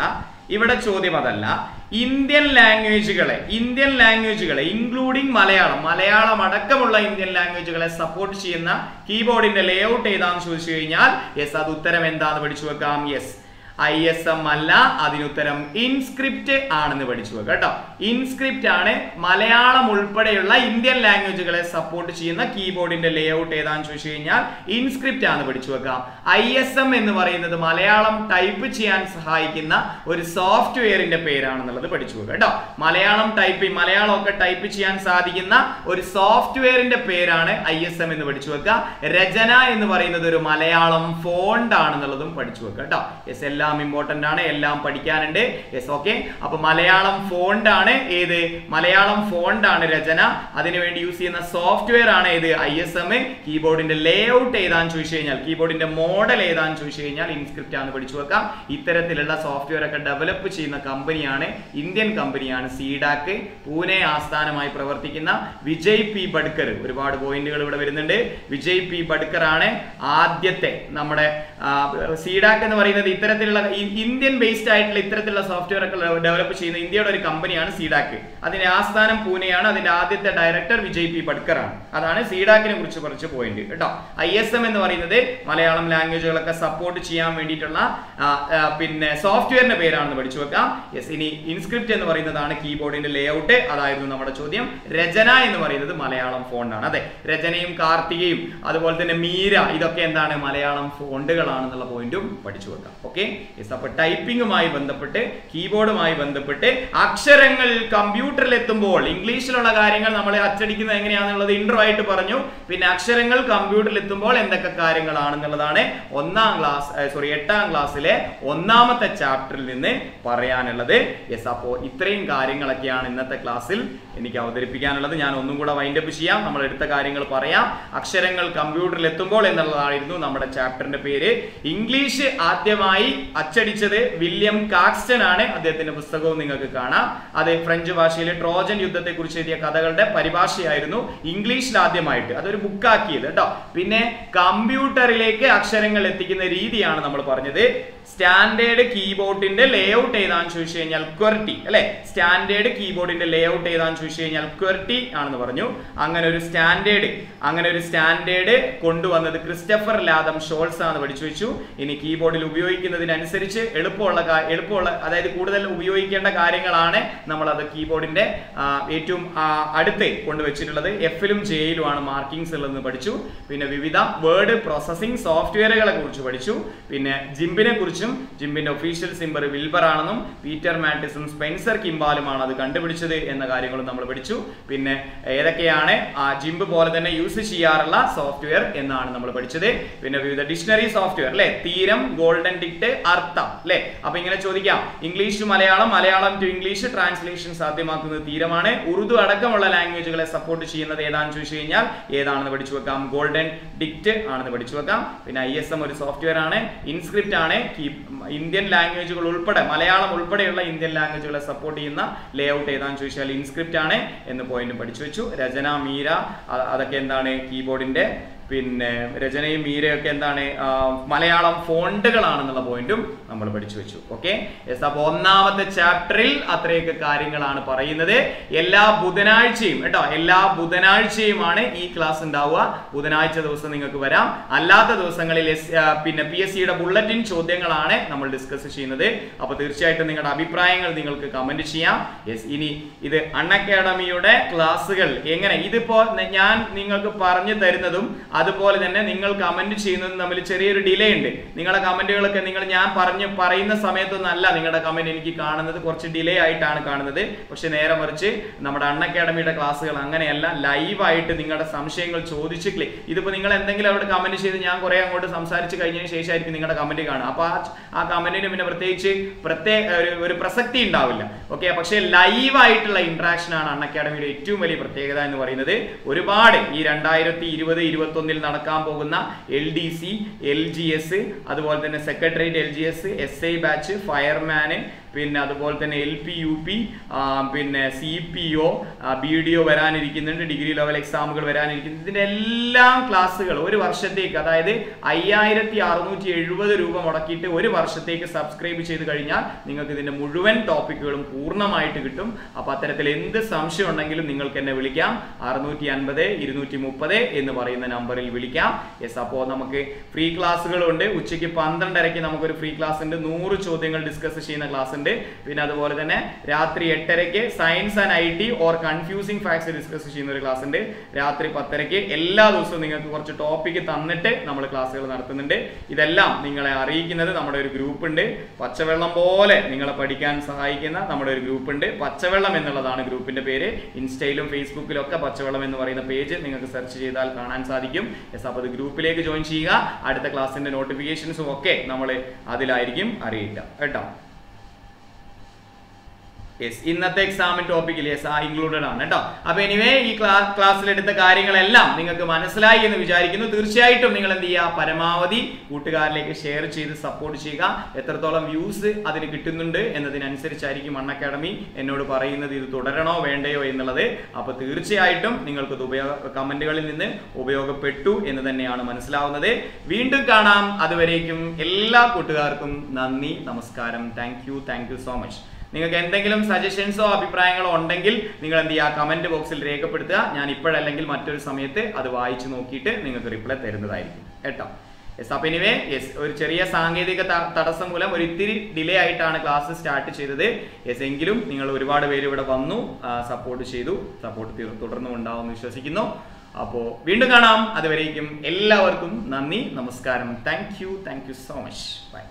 ഇവിടെ ചോദ്യം അതല്ല. ഇന്ത്യൻ ലാംഗ്വേജുകളെ ഇന്ത്യൻ ലാംഗ്വേജുകളെ ഇൻക്ലൂഡിങ് മലയാളം മലയാളം അടക്കമുള്ള ഇന്ത്യൻ ലാംഗ്വേജുകളെ സപ്പോർട്ട് ചെയ്യുന്ന കീബോർഡിന്റെ ലേഔട്ട് ഏതാണെന്ന് ചോദിച്ചു കഴിഞ്ഞാൽ യെസ് അത് ഉത്തരം എന്താന്ന് പഠിച്ചു വെക്കാം. യെസ് ഐ എസ് എം അല്ല അതിനുത്തരം ഇൻസ്ക്രിപ്റ്റ് ആണെന്ന് പഠിച്ചു കേട്ടോ. ഇൻസ്ക്രിപ്റ്റ് ആണ് മലയാളം ഉൾപ്പെടെയുള്ള ഇന്ത്യൻ ലാംഗ്വേജുകളെ സപ്പോർട്ട് ചെയ്യുന്ന കീബോർഡിന്റെ ലേ ഔട്ട് ഏതാന്ന് ചോദിച്ചു കഴിഞ്ഞാൽ ഇൻസ്ക്രിപ്റ്റ് ആണ് പഠിച്ചു വെക്കാം ഐ എസ് എം എന്ന് പറയുന്നത് മലയാളം ടൈപ്പ് ചെയ്യാൻ സഹായിക്കുന്ന ഒരു സോഫ്റ്റ്വെയറിന്റെ പേരാണെന്നുള്ളത് പഠിച്ചു വെക്കുക കേട്ടോ. മലയാളം ടൈപ്പ് മലയാളം ഒക്കെ ടൈപ്പ് ചെയ്യാൻ സാധിക്കുന്ന ഒരു സോഫ്റ്റ്വെയറിന്റെ പേരാണ് ഐ എസ് എം എന്ന് പഠിച്ചു വെക്കുക രചന എന്ന് പറയുന്നത് ഒരു മലയാളം ഫോണ്ട് ആണെന്നുള്ളതും പഠിച്ചു വെക്കുക കേട്ടോ. എസ് എല്ലാം ഇമ്പോർട്ടന്റ് ആണ് എല്ലാം പഠിക്കാനുണ്ട്. യെസ് ഓക്കെ അപ്പൊ മലയാളം ഫോണ്ട് ആണ് ഏത്? മലയാളം ഫോണ്ട് ആണ് രചന. അതിനുവേണ്ടി യൂസ് ചെയ്യുന്ന സോഫ്റ്റ്വെയർ ആണ് ഏത്? ഐ എസ് എം കീബോർഡിന്റെ ലേ ഔട്ട് ഏതാന്ന് ചോദിച്ചു കഴിഞ്ഞാൽ കീബോർഡിന്റെ മോഡൽ ഏതാന്ന് ചോദിച്ചു കഴിഞ്ഞാൽ ഇൻസ്ക്രിപ്റ്റ് ആണ് പഠിച്ചു വെക്കാം. ഇത്തരത്തിലുള്ള സോഫ്റ്റ്വെയർ ഒക്കെ ഡെവലപ്പ് ചെയ്യുന്ന കമ്പനിയാണ് ഇന്ത്യൻ കമ്പനിയാണ് സീഡാക്ക് പൂനെ ആസ്ഥാനമായി പ്രവർത്തിക്കുന്ന വിജയ് പി ബഡ്കർ. ഒരുപാട് പോയിന്റുകൾ ഇവിടെ വരുന്നുണ്ട്. വിജയ് പി ബഡ്കർ ആണ് ആദ്യത്തെ നമ്മുടെ സീഡാക്ക് എന്ന് പറയുന്നത് ഇത്തരത്തിലുള്ള ഇ- ഇന്ത്യൻ ബേസ്ഡ് ആയിട്ടുള്ള ഇത്തരത്തിലുള്ള സോഫ്റ്റ്വെയർ ഒക്കെ ഡെവലപ്പ് ചെയ്യുന്ന ഇന്ത്യയുടെ ഒരു കമ്പനിയാണ് സീഡാക്ക് അതിന്റെ ആസ്ഥാനം പൂനെയാണ്. അതിന്റെ ആദ്യത്തെ ഡയറക്ടർ വിജയ് പി പഡ്കറാണ് അതാണ് സീഡാക്കിനെ കുറിച്ച് കുറച്ച് പോയിന്റ് കേട്ടോ? ഐ എസ് എം എന്ന് പറയുന്നത് മലയാളം ലാംഗ്വേജുകളൊക്കെ സപ്പോർട്ട് ചെയ്യാൻ വേണ്ടിയിട്ടുള്ള പിന്നെ സോഫ്റ്റ്വെയറിന്റെ പേരാണെന്ന് പഠിച്ചു വെക്കാം. യെസ് ഇനി ഇൻസ്ക്രിപ്റ്റ് എന്ന് പറയുന്നതാണ് കീബോർഡിന്റെ ലേഔട്ട് അതായിരുന്നു നമ്മുടെ ചോദ്യം. രചന എന്ന് പറയുന്നത് മലയാളം ഫോണ്ടാണ് അതെ രചനയും കാർത്തികയും അതുപോലെ തന്നെ മീര ഇതൊക്കെ എന്താണ്? മലയാളം ഫോണ്ടുകളാണെന്നുള്ള പോയിന്റും പഠിച്ചു വെക്കാം. ഓക്കെ യെസ് അപ്പൊ ടൈപ്പിംഗുമായി ബന്ധപ്പെട്ട് കീബോർഡുമായി ബന്ധപ്പെട്ട് അക്ഷരങ്ങൾ കമ്പ്യൂട്ടറിൽ എത്തുമ്പോൾ ഇംഗ്ലീഷിലുള്ള കാര്യങ്ങൾ നമ്മൾ അച്ചടിക്കുന്നത് എങ്ങനെയാണെന്നുള്ളത് ഇൻട്രോ ആയിട്ട് പറഞ്ഞു. പിന്നെ അക്ഷരങ്ങൾ കമ്പ്യൂട്ടറിൽ എത്തുമ്പോൾ എന്തൊക്കെ കാര്യങ്ങളാണെന്നുള്ളതാണ് ഒന്നാം ക്ലാസ് സോറി എട്ടാം ക്ലാസ്സിലെ ഒന്നാമത്തെ ചാപ്റ്ററിൽ നിന്ന് പറയാനുള്ളത്. യെസ് അപ്പോൾ ഇത്രയും കാര്യങ്ങളൊക്കെയാണ് ഇന്നത്തെ ക്ലാസ്സിൽ എനിക്ക് അവതരിപ്പിക്കാനുള്ളത്. ഞാൻ ഒന്നും കൂടെ വൈൻഡപ്പ് ചെയ്യാം. നമ്മൾ എടുത്ത കാര്യങ്ങൾ പറയാം. അക്ഷരങ്ങൾ കമ്പ്യൂട്ടറിൽ എത്തുമ്പോൾ എന്നുള്ളതായിരുന്നു നമ്മുടെ ചാപ്റ്ററിന്റെ പേര്. ഇംഗ്ലീഷ് ആദ്യമായി അച്ചടിച്ചത് വില്യം കാക്സ്റ്റൺ ആണ്. അദ്ദേഹത്തിന്റെ പുസ്തകവും നിങ്ങൾക്ക് കാണാം. അത് ഫ്രഞ്ച് ഭാഷയിലെ ട്രോജൻ യുദ്ധത്തെ കുറിച്ച് എഴുതിയ കഥകളുടെ പരിഭാഷയായിരുന്നു ഇംഗ്ലീഷിൽ ആദ്യമായിട്ട്. അതൊരു ബുക്കാക്കിയത് കേട്ടോ. പിന്നെ കമ്പ്യൂട്ടറിലേക്ക് അക്ഷരങ്ങൾ എത്തിക്കുന്ന രീതിയാണ് നമ്മൾ പറഞ്ഞത്. സ്റ്റാൻഡേർഡ് കീബോർഡിന്റെ ലേഔട്ട് ഏതാന്ന് ചോദിച്ചു കഴിഞ്ഞാൽ ക്വർട്ടി അല്ലെ? സ്റ്റാൻഡേർഡ് കീബോർഡിന്റെ ലേഔട്ട് ഏതാന്ന് ചോദിച്ചു കഴിഞ്ഞാൽ ക്വർട്ടി ആണെന്ന് പറഞ്ഞു. അങ്ങനെ ഒരു സ്റ്റാൻഡേർഡ് അങ്ങനെ ഒരു സ്റ്റാൻഡേർഡ് കൊണ്ടുവന്നത് ക്രിസ്റ്റഫർ ലാദം ഷോൾസ് ആണ് പഠിച്ചു വെച്ചു. ഇനി കീബോർഡിൽ ഉപയോഗിക്കുന്നതിനനുസരിച്ച് എളുപ്പമുള്ള എളുപ്പമുള്ള അതായത് കൂടുതൽ ഉപയോഗിക്കേണ്ട കാര്യങ്ങളാണ് നമ്മൾ അത് കീബോർഡിന്റെ ഏറ്റവും അടുത്ത് കൊണ്ടുവച്ചിട്ടുള്ളത്. എഫിലും ജെയിലുമാണ് മാർക്കിങ്സ് ഉള്ളതെന്ന് പഠിച്ചു. പിന്നെ വിവിധ വേർഡ് പ്രോസസ്സിംഗ് സോഫ്റ്റ്വെയറുകളെ കുറിച്ച് പഠിച്ചു. പിന്നെ ജിംബിനെ കുറിച്ചും ജിംബിന്റെ ഒഫീഷ്യൽ സിംബർ വിൽബർ ആണെന്നും പീറ്റർ മാറ്റിസും സ്പെൻസർ കിംബാലുമാണ് അത് കണ്ടുപിടിച്ചത് എന്ന കാര്യങ്ങളും നമ്മൾ പഠിച്ചു. പിന്നെ ഏതൊക്കെയാണ് ആ ജിംബ് പോലെ തന്നെ യൂസ് ചെയ്യാറുള്ള സോഫ്റ്റ്വെയർ എന്നാണ് നമ്മൾ പഠിച്ചത്. പിന്നെ വിവിധ ഡിക്ഷണറി സോഫ്റ്റ്വെയർ അല്ലെ? തീരം ഗോൾഡൻ ഡിക്റ്റ് അർത്ഥം അല്ലെ? അപ്പൊ ഇങ്ങനെ ചോദിക്കാം. English to Malayalam Malayalam to English translation സാധ്യമാക്കുന്നത് തീരമാണ്. ഉറുദു അടക്കമുള്ള ലാംഗ്വേജുകളെ സപ്പോർട്ട് ചെയ്യുന്നത് ഏതാണെന്ന് ചോദിച്ചു കഴിഞ്ഞാൽ ഏതാണെന്ന് പഠിച്ചു വെക്കാം. ഗോൾഡൻ ഡിക്റ്റ് ആണെന്ന് പഠിച്ചു വെക്കാം. പിന്നെ ഐ എസ് എം ഒരു സോഫ്റ്റ്വെയർ ആണ്. ഇൻസ്ക്രിപ്റ്റ് ആണ്. കീ ഇന്ത്യൻ ലാംഗ്വേജുകൾ ഉൾപ്പെടെ മലയാളം ഉൾപ്പെടെയുള്ള ഇന്ത്യൻ ലാംഗ്വേജുകളെ സപ്പോർട്ട് ചെയ്യുന്ന ലേഔട്ട് ഏതാണെന്ന് ചോദിച്ചാൽ ഇൻസ്ക്രിപ്റ്റ് ആണ് എന്ന് പോയിന്റ് പഠിച്ചു വെച്ചു. രചന മീര അതൊക്കെ എന്താണ്? കീബോർഡിന്റെ പിന്നെ രചനയും മീരയൊക്കെ എന്താണ് മലയാളം ഫോണ്ടുകളാണെന്നുള്ള പോയിന്റും നമ്മൾ പഠിച്ചു വെച്ചു. ഓക്കെ യെസ് അപ്പോൾ ഒന്നാമത്തെ ചാപ്റ്ററിൽ അത്രയൊക്കെ കാര്യങ്ങളാണ് പറയുന്നത്. എല്ലാ ബുധനാഴ്ചയും കേട്ടോ എല്ലാ ബുധനാഴ്ചയുമാണ് ഈ ക്ലാസ് ഉണ്ടാവുക. ബുധനാഴ്ച ദിവസം നിങ്ങൾക്ക് വരാം. അല്ലാത്ത ദിവസങ്ങളിൽ പിന്നെ പി എസ് സിയുടെ ബുള്ളറ്റിൻ ചോദ്യങ്ങളാണ് നമ്മൾ ഡിസ്കസ് ചെയ്യുന്നത്. അപ്പോൾ തീർച്ചയായിട്ടും നിങ്ങളുടെ അഭിപ്രായങ്ങൾ നിങ്ങൾക്ക് കമന്റ് ചെയ്യാം. യെസ് ഇനി ഇത് അൺ അക്കാഡമിയുടെ ക്ലാസ്സുകൾ എങ്ങനെ? ഇതിപ്പോ ഞാൻ നിങ്ങൾക്ക് പറഞ്ഞു തരുന്നതും അതുപോലെ തന്നെ നിങ്ങൾ കമന്റ് ചെയ്യുന്നത് തമ്മിൽ ചെറിയൊരു ഡിലേ ഉണ്ട്. നിങ്ങളുടെ കമന്റുകളൊക്കെ നിങ്ങൾ ഞാൻ പറഞ്ഞ് പറയുന്ന സമയത്തൊന്നല്ല നിങ്ങളുടെ കമന്റ് എനിക്ക് കാണുന്നത്. കുറച്ച് ഡിലേ ആയിട്ടാണ് കാണുന്നത്. പക്ഷെ നേരെ മറിച്ച് നമ്മുടെ അൺ അക്കാഡമിയുടെ ക്ലാസ്സുകൾ അങ്ങനെയല്ല. ലൈവായിട്ട് നിങ്ങളുടെ സംശയങ്ങൾ ചോദിച്ച് ക്ലിക്ക് ഇതിപ്പോ നിങ്ങൾ എന്തെങ്കിലും അവിടെ കമന്റ് ചെയ്ത് ഞാൻ കുറെ അങ്ങോട്ട് സംസാരിച്ച് കഴിഞ്ഞതിന് ശേഷമായിരിക്കും നിങ്ങളുടെ കമന്റ് കാണുക. അപ്പൊ ആ ആ കമന്റിന് പിന്നെ പ്രത്യേകിച്ച് പ്രത്യേക ഒരു- ഒരു പ്രസക്തി ഉണ്ടാവില്ല. ഓക്കെ പക്ഷേ ലൈവായിട്ടുള്ള ഇന്ററാക്ഷൻ ആണ് അൺ അക്കാഡമിയുടെ ഏറ്റവും വലിയ പ്രത്യേകത എന്ന് പറയുന്നത്. ഒരുപാട് ഈ രണ്ടായിരത്തി ഇരുപത് ഇരുപത്തി ഒന്നിൽ നടക്കാൻ പോകുന്ന L D C L G S അതുപോലെ തന്നെ secretariat L G S S I batch ഫയർമാന് പിന്നെ അതുപോലെ തന്നെ എൽ പി യു പി പിന്നെ C P O B D O വരാനിരിക്കുന്നുണ്ട്. Degree level എക്സാമുകൾ വരാനിരിക്കുന്നു ഇതിന്റെ എല്ലാം ക്ലാസ്സുകൾ ഒരു വർഷത്തേക്ക് അതായത് അയ്യായിരത്തി അറുന്നൂറ്റി എഴുപത് രൂപ മുടക്കിയിട്ട് ഒരു വർഷത്തേക്ക് സബ്സ്ക്രൈബ് ചെയ്ത് കഴിഞ്ഞാൽ നിങ്ങൾക്ക് ഇതിന്റെ മുഴുവൻ ടോപ്പിക്കുകളും പൂർണമായിട്ട് കിട്ടും. അപ്പോൾ അത്തരത്തിൽ എന്ത് സംശയം ഉണ്ടെങ്കിലും നിങ്ങൾക്ക് എന്നെ വിളിക്കാം. അറുന്നൂറ്റി അൻപത് ഇരുന്നൂറ്റി മുപ്പത് എന്ന് പറയുന്ന നമ്പറിൽ വിളിക്കാം. യെസ് അപ്പോൾ നമുക്ക് ഫ്രീ ക്ലാസ്സുകളുണ്ട് ഉച്ചയ്ക്ക് പന്ത്രണ്ടരയ്ക്ക് നമുക്കൊരു ഫ്രീ ക്ലാസ് ഉണ്ട്. നൂറ് ചോദ്യങ്ങൾ ഡിസ്കസ് ചെയ്യുന്ന ക്ലാസ് ഉണ്ട്. പിന്നെ അതുപോലെ തന്നെ രാത്രി എട്ടരയ്ക്ക് science and I T or confusing facts discuss ചെയ്യുന്ന ഒരു ക്ലാസ് ഉണ്ട്. രാത്രി പത്തരയ്ക്ക് എല്ലാ ദിവസവും നിങ്ങൾക്ക് കുറച്ച് ടോപ്പിക്ക് തന്നിട്ട് നമ്മൾ ക്ലാസ്സുകൾ നടത്തുന്നുണ്ട്. ഇതെല്ലാം നിങ്ങളെ അറിയിക്കുന്നത് നമ്മുടെ ഒരു ഗ്രൂപ്പ് ഉണ്ട്. പച്ചവെള്ളം പോലെ നിങ്ങളെ പഠിക്കാൻ സഹായിക്കുന്ന നമ്മുടെ ഒരു ഗ്രൂപ്പ് ഉണ്ട്. പച്ചവെള്ളം എന്നുള്ളതാണ് ഗ്രൂപ്പിന്റെ പേര്. ഇൻസ്റ്റയിലും ഫേസ്ബുക്കിലും ഒക്കെ പച്ചവെള്ളം എന്ന് പറയുന്ന പേജ് നിങ്ങൾക്ക് സെർച്ച് ചെയ്താൽ കാണാൻ സാധിക്കും. യെസ് അപ്പോൾ അത് ഗ്രൂപ്പിലേക്ക് ജോയിൻ ചെയ്യുക. അടുത്ത ക്ലാസ്സിന്റെ നോട്ടിഫിക്കേഷൻസും ഒക്കെ നമ്മൾ അതിലായിരിക്കും അറിയിക്കുക. കേട്ടോ? യെസ് ഇന്നത്തെ എക്സാമിൻ ടോപ്പിക്കിൽ യെസ് ആ ഇൻക്ലൂഡഡ് ആണ് കേട്ടോ അപ്പൊ എനിവേ ഈ ക്ലാസ് ക്ലാസ്സിലെടുത്ത കാര്യങ്ങളെല്ലാം നിങ്ങൾക്ക് മനസ്സിലായി എന്ന് വിചാരിക്കുന്നു. തീർച്ചയായിട്ടും നിങ്ങൾ എന്ത് ചെയ്യുക? പരമാവധി കൂട്ടുകാരിലേക്ക് ഷെയർ ചെയ്ത് സപ്പോർട്ട് ചെയ്യുക. എത്രത്തോളം വ്യൂസ് അതിന് കിട്ടുന്നുണ്ട് എന്നതിനനുസരിച്ചായിരിക്കും അൺ അക്കാഡമി എന്നോട് പറയുന്നത് ഇത് തുടരണോ വേണ്ടയോ എന്നുള്ളത്. അപ്പൊ തീർച്ചയായിട്ടും നിങ്ങൾക്കത് ഉപയോഗ കമന്റുകളിൽ നിന്ന് ഉപയോഗപ്പെട്ടു എന്ന് തന്നെയാണ് മനസ്സിലാവുന്നത്. വീണ്ടും കാണാം. അതുവരേക്കും എല്ലാ കൂട്ടുകാർക്കും നന്ദി നമസ്കാരം. Thank you thank you so much നിങ്ങൾക്ക് എന്തെങ്കിലും സജഷൻസോ അഭിപ്രായങ്ങളോ ഉണ്ടെങ്കിൽ നിങ്ങൾ എന്ത് ചെയ്യുക? കമന്റ് ബോക്സിൽ രേഖപ്പെടുത്തുക. ഞാൻ ഇപ്പോഴല്ലെങ്കിൽ മറ്റൊരു സമയത്ത് അത് വായിച്ചു നോക്കിയിട്ട് നിങ്ങൾക്ക് റിപ്ലൈ തരുന്നതായിരിക്കും. കേട്ടോ? യെസ് അപ്പം ഇനിവേ യെസ് ഒരു ചെറിയ സാങ്കേതിക തടസ്സം മൂലം ഒരു ഇത്തിരി ഡിലേ ആയിട്ടാണ് ക്ലാസ് സ്റ്റാർട്ട് ചെയ്തത്. യെസ് എങ്കിലും നിങ്ങൾ ഒരുപാട് പേര് ഇവിടെ വന്നു സപ്പോർട്ട് ചെയ്തു. സപ്പോർട്ട് തുടർന്നും ഉണ്ടാവുമെന്ന് വിശ്വസിക്കുന്നു. അപ്പോൾ വീണ്ടും കാണാം. അതുവരേക്കും എല്ലാവർക്കും നന്ദി നമസ്കാരം. Thank you thank you so much bye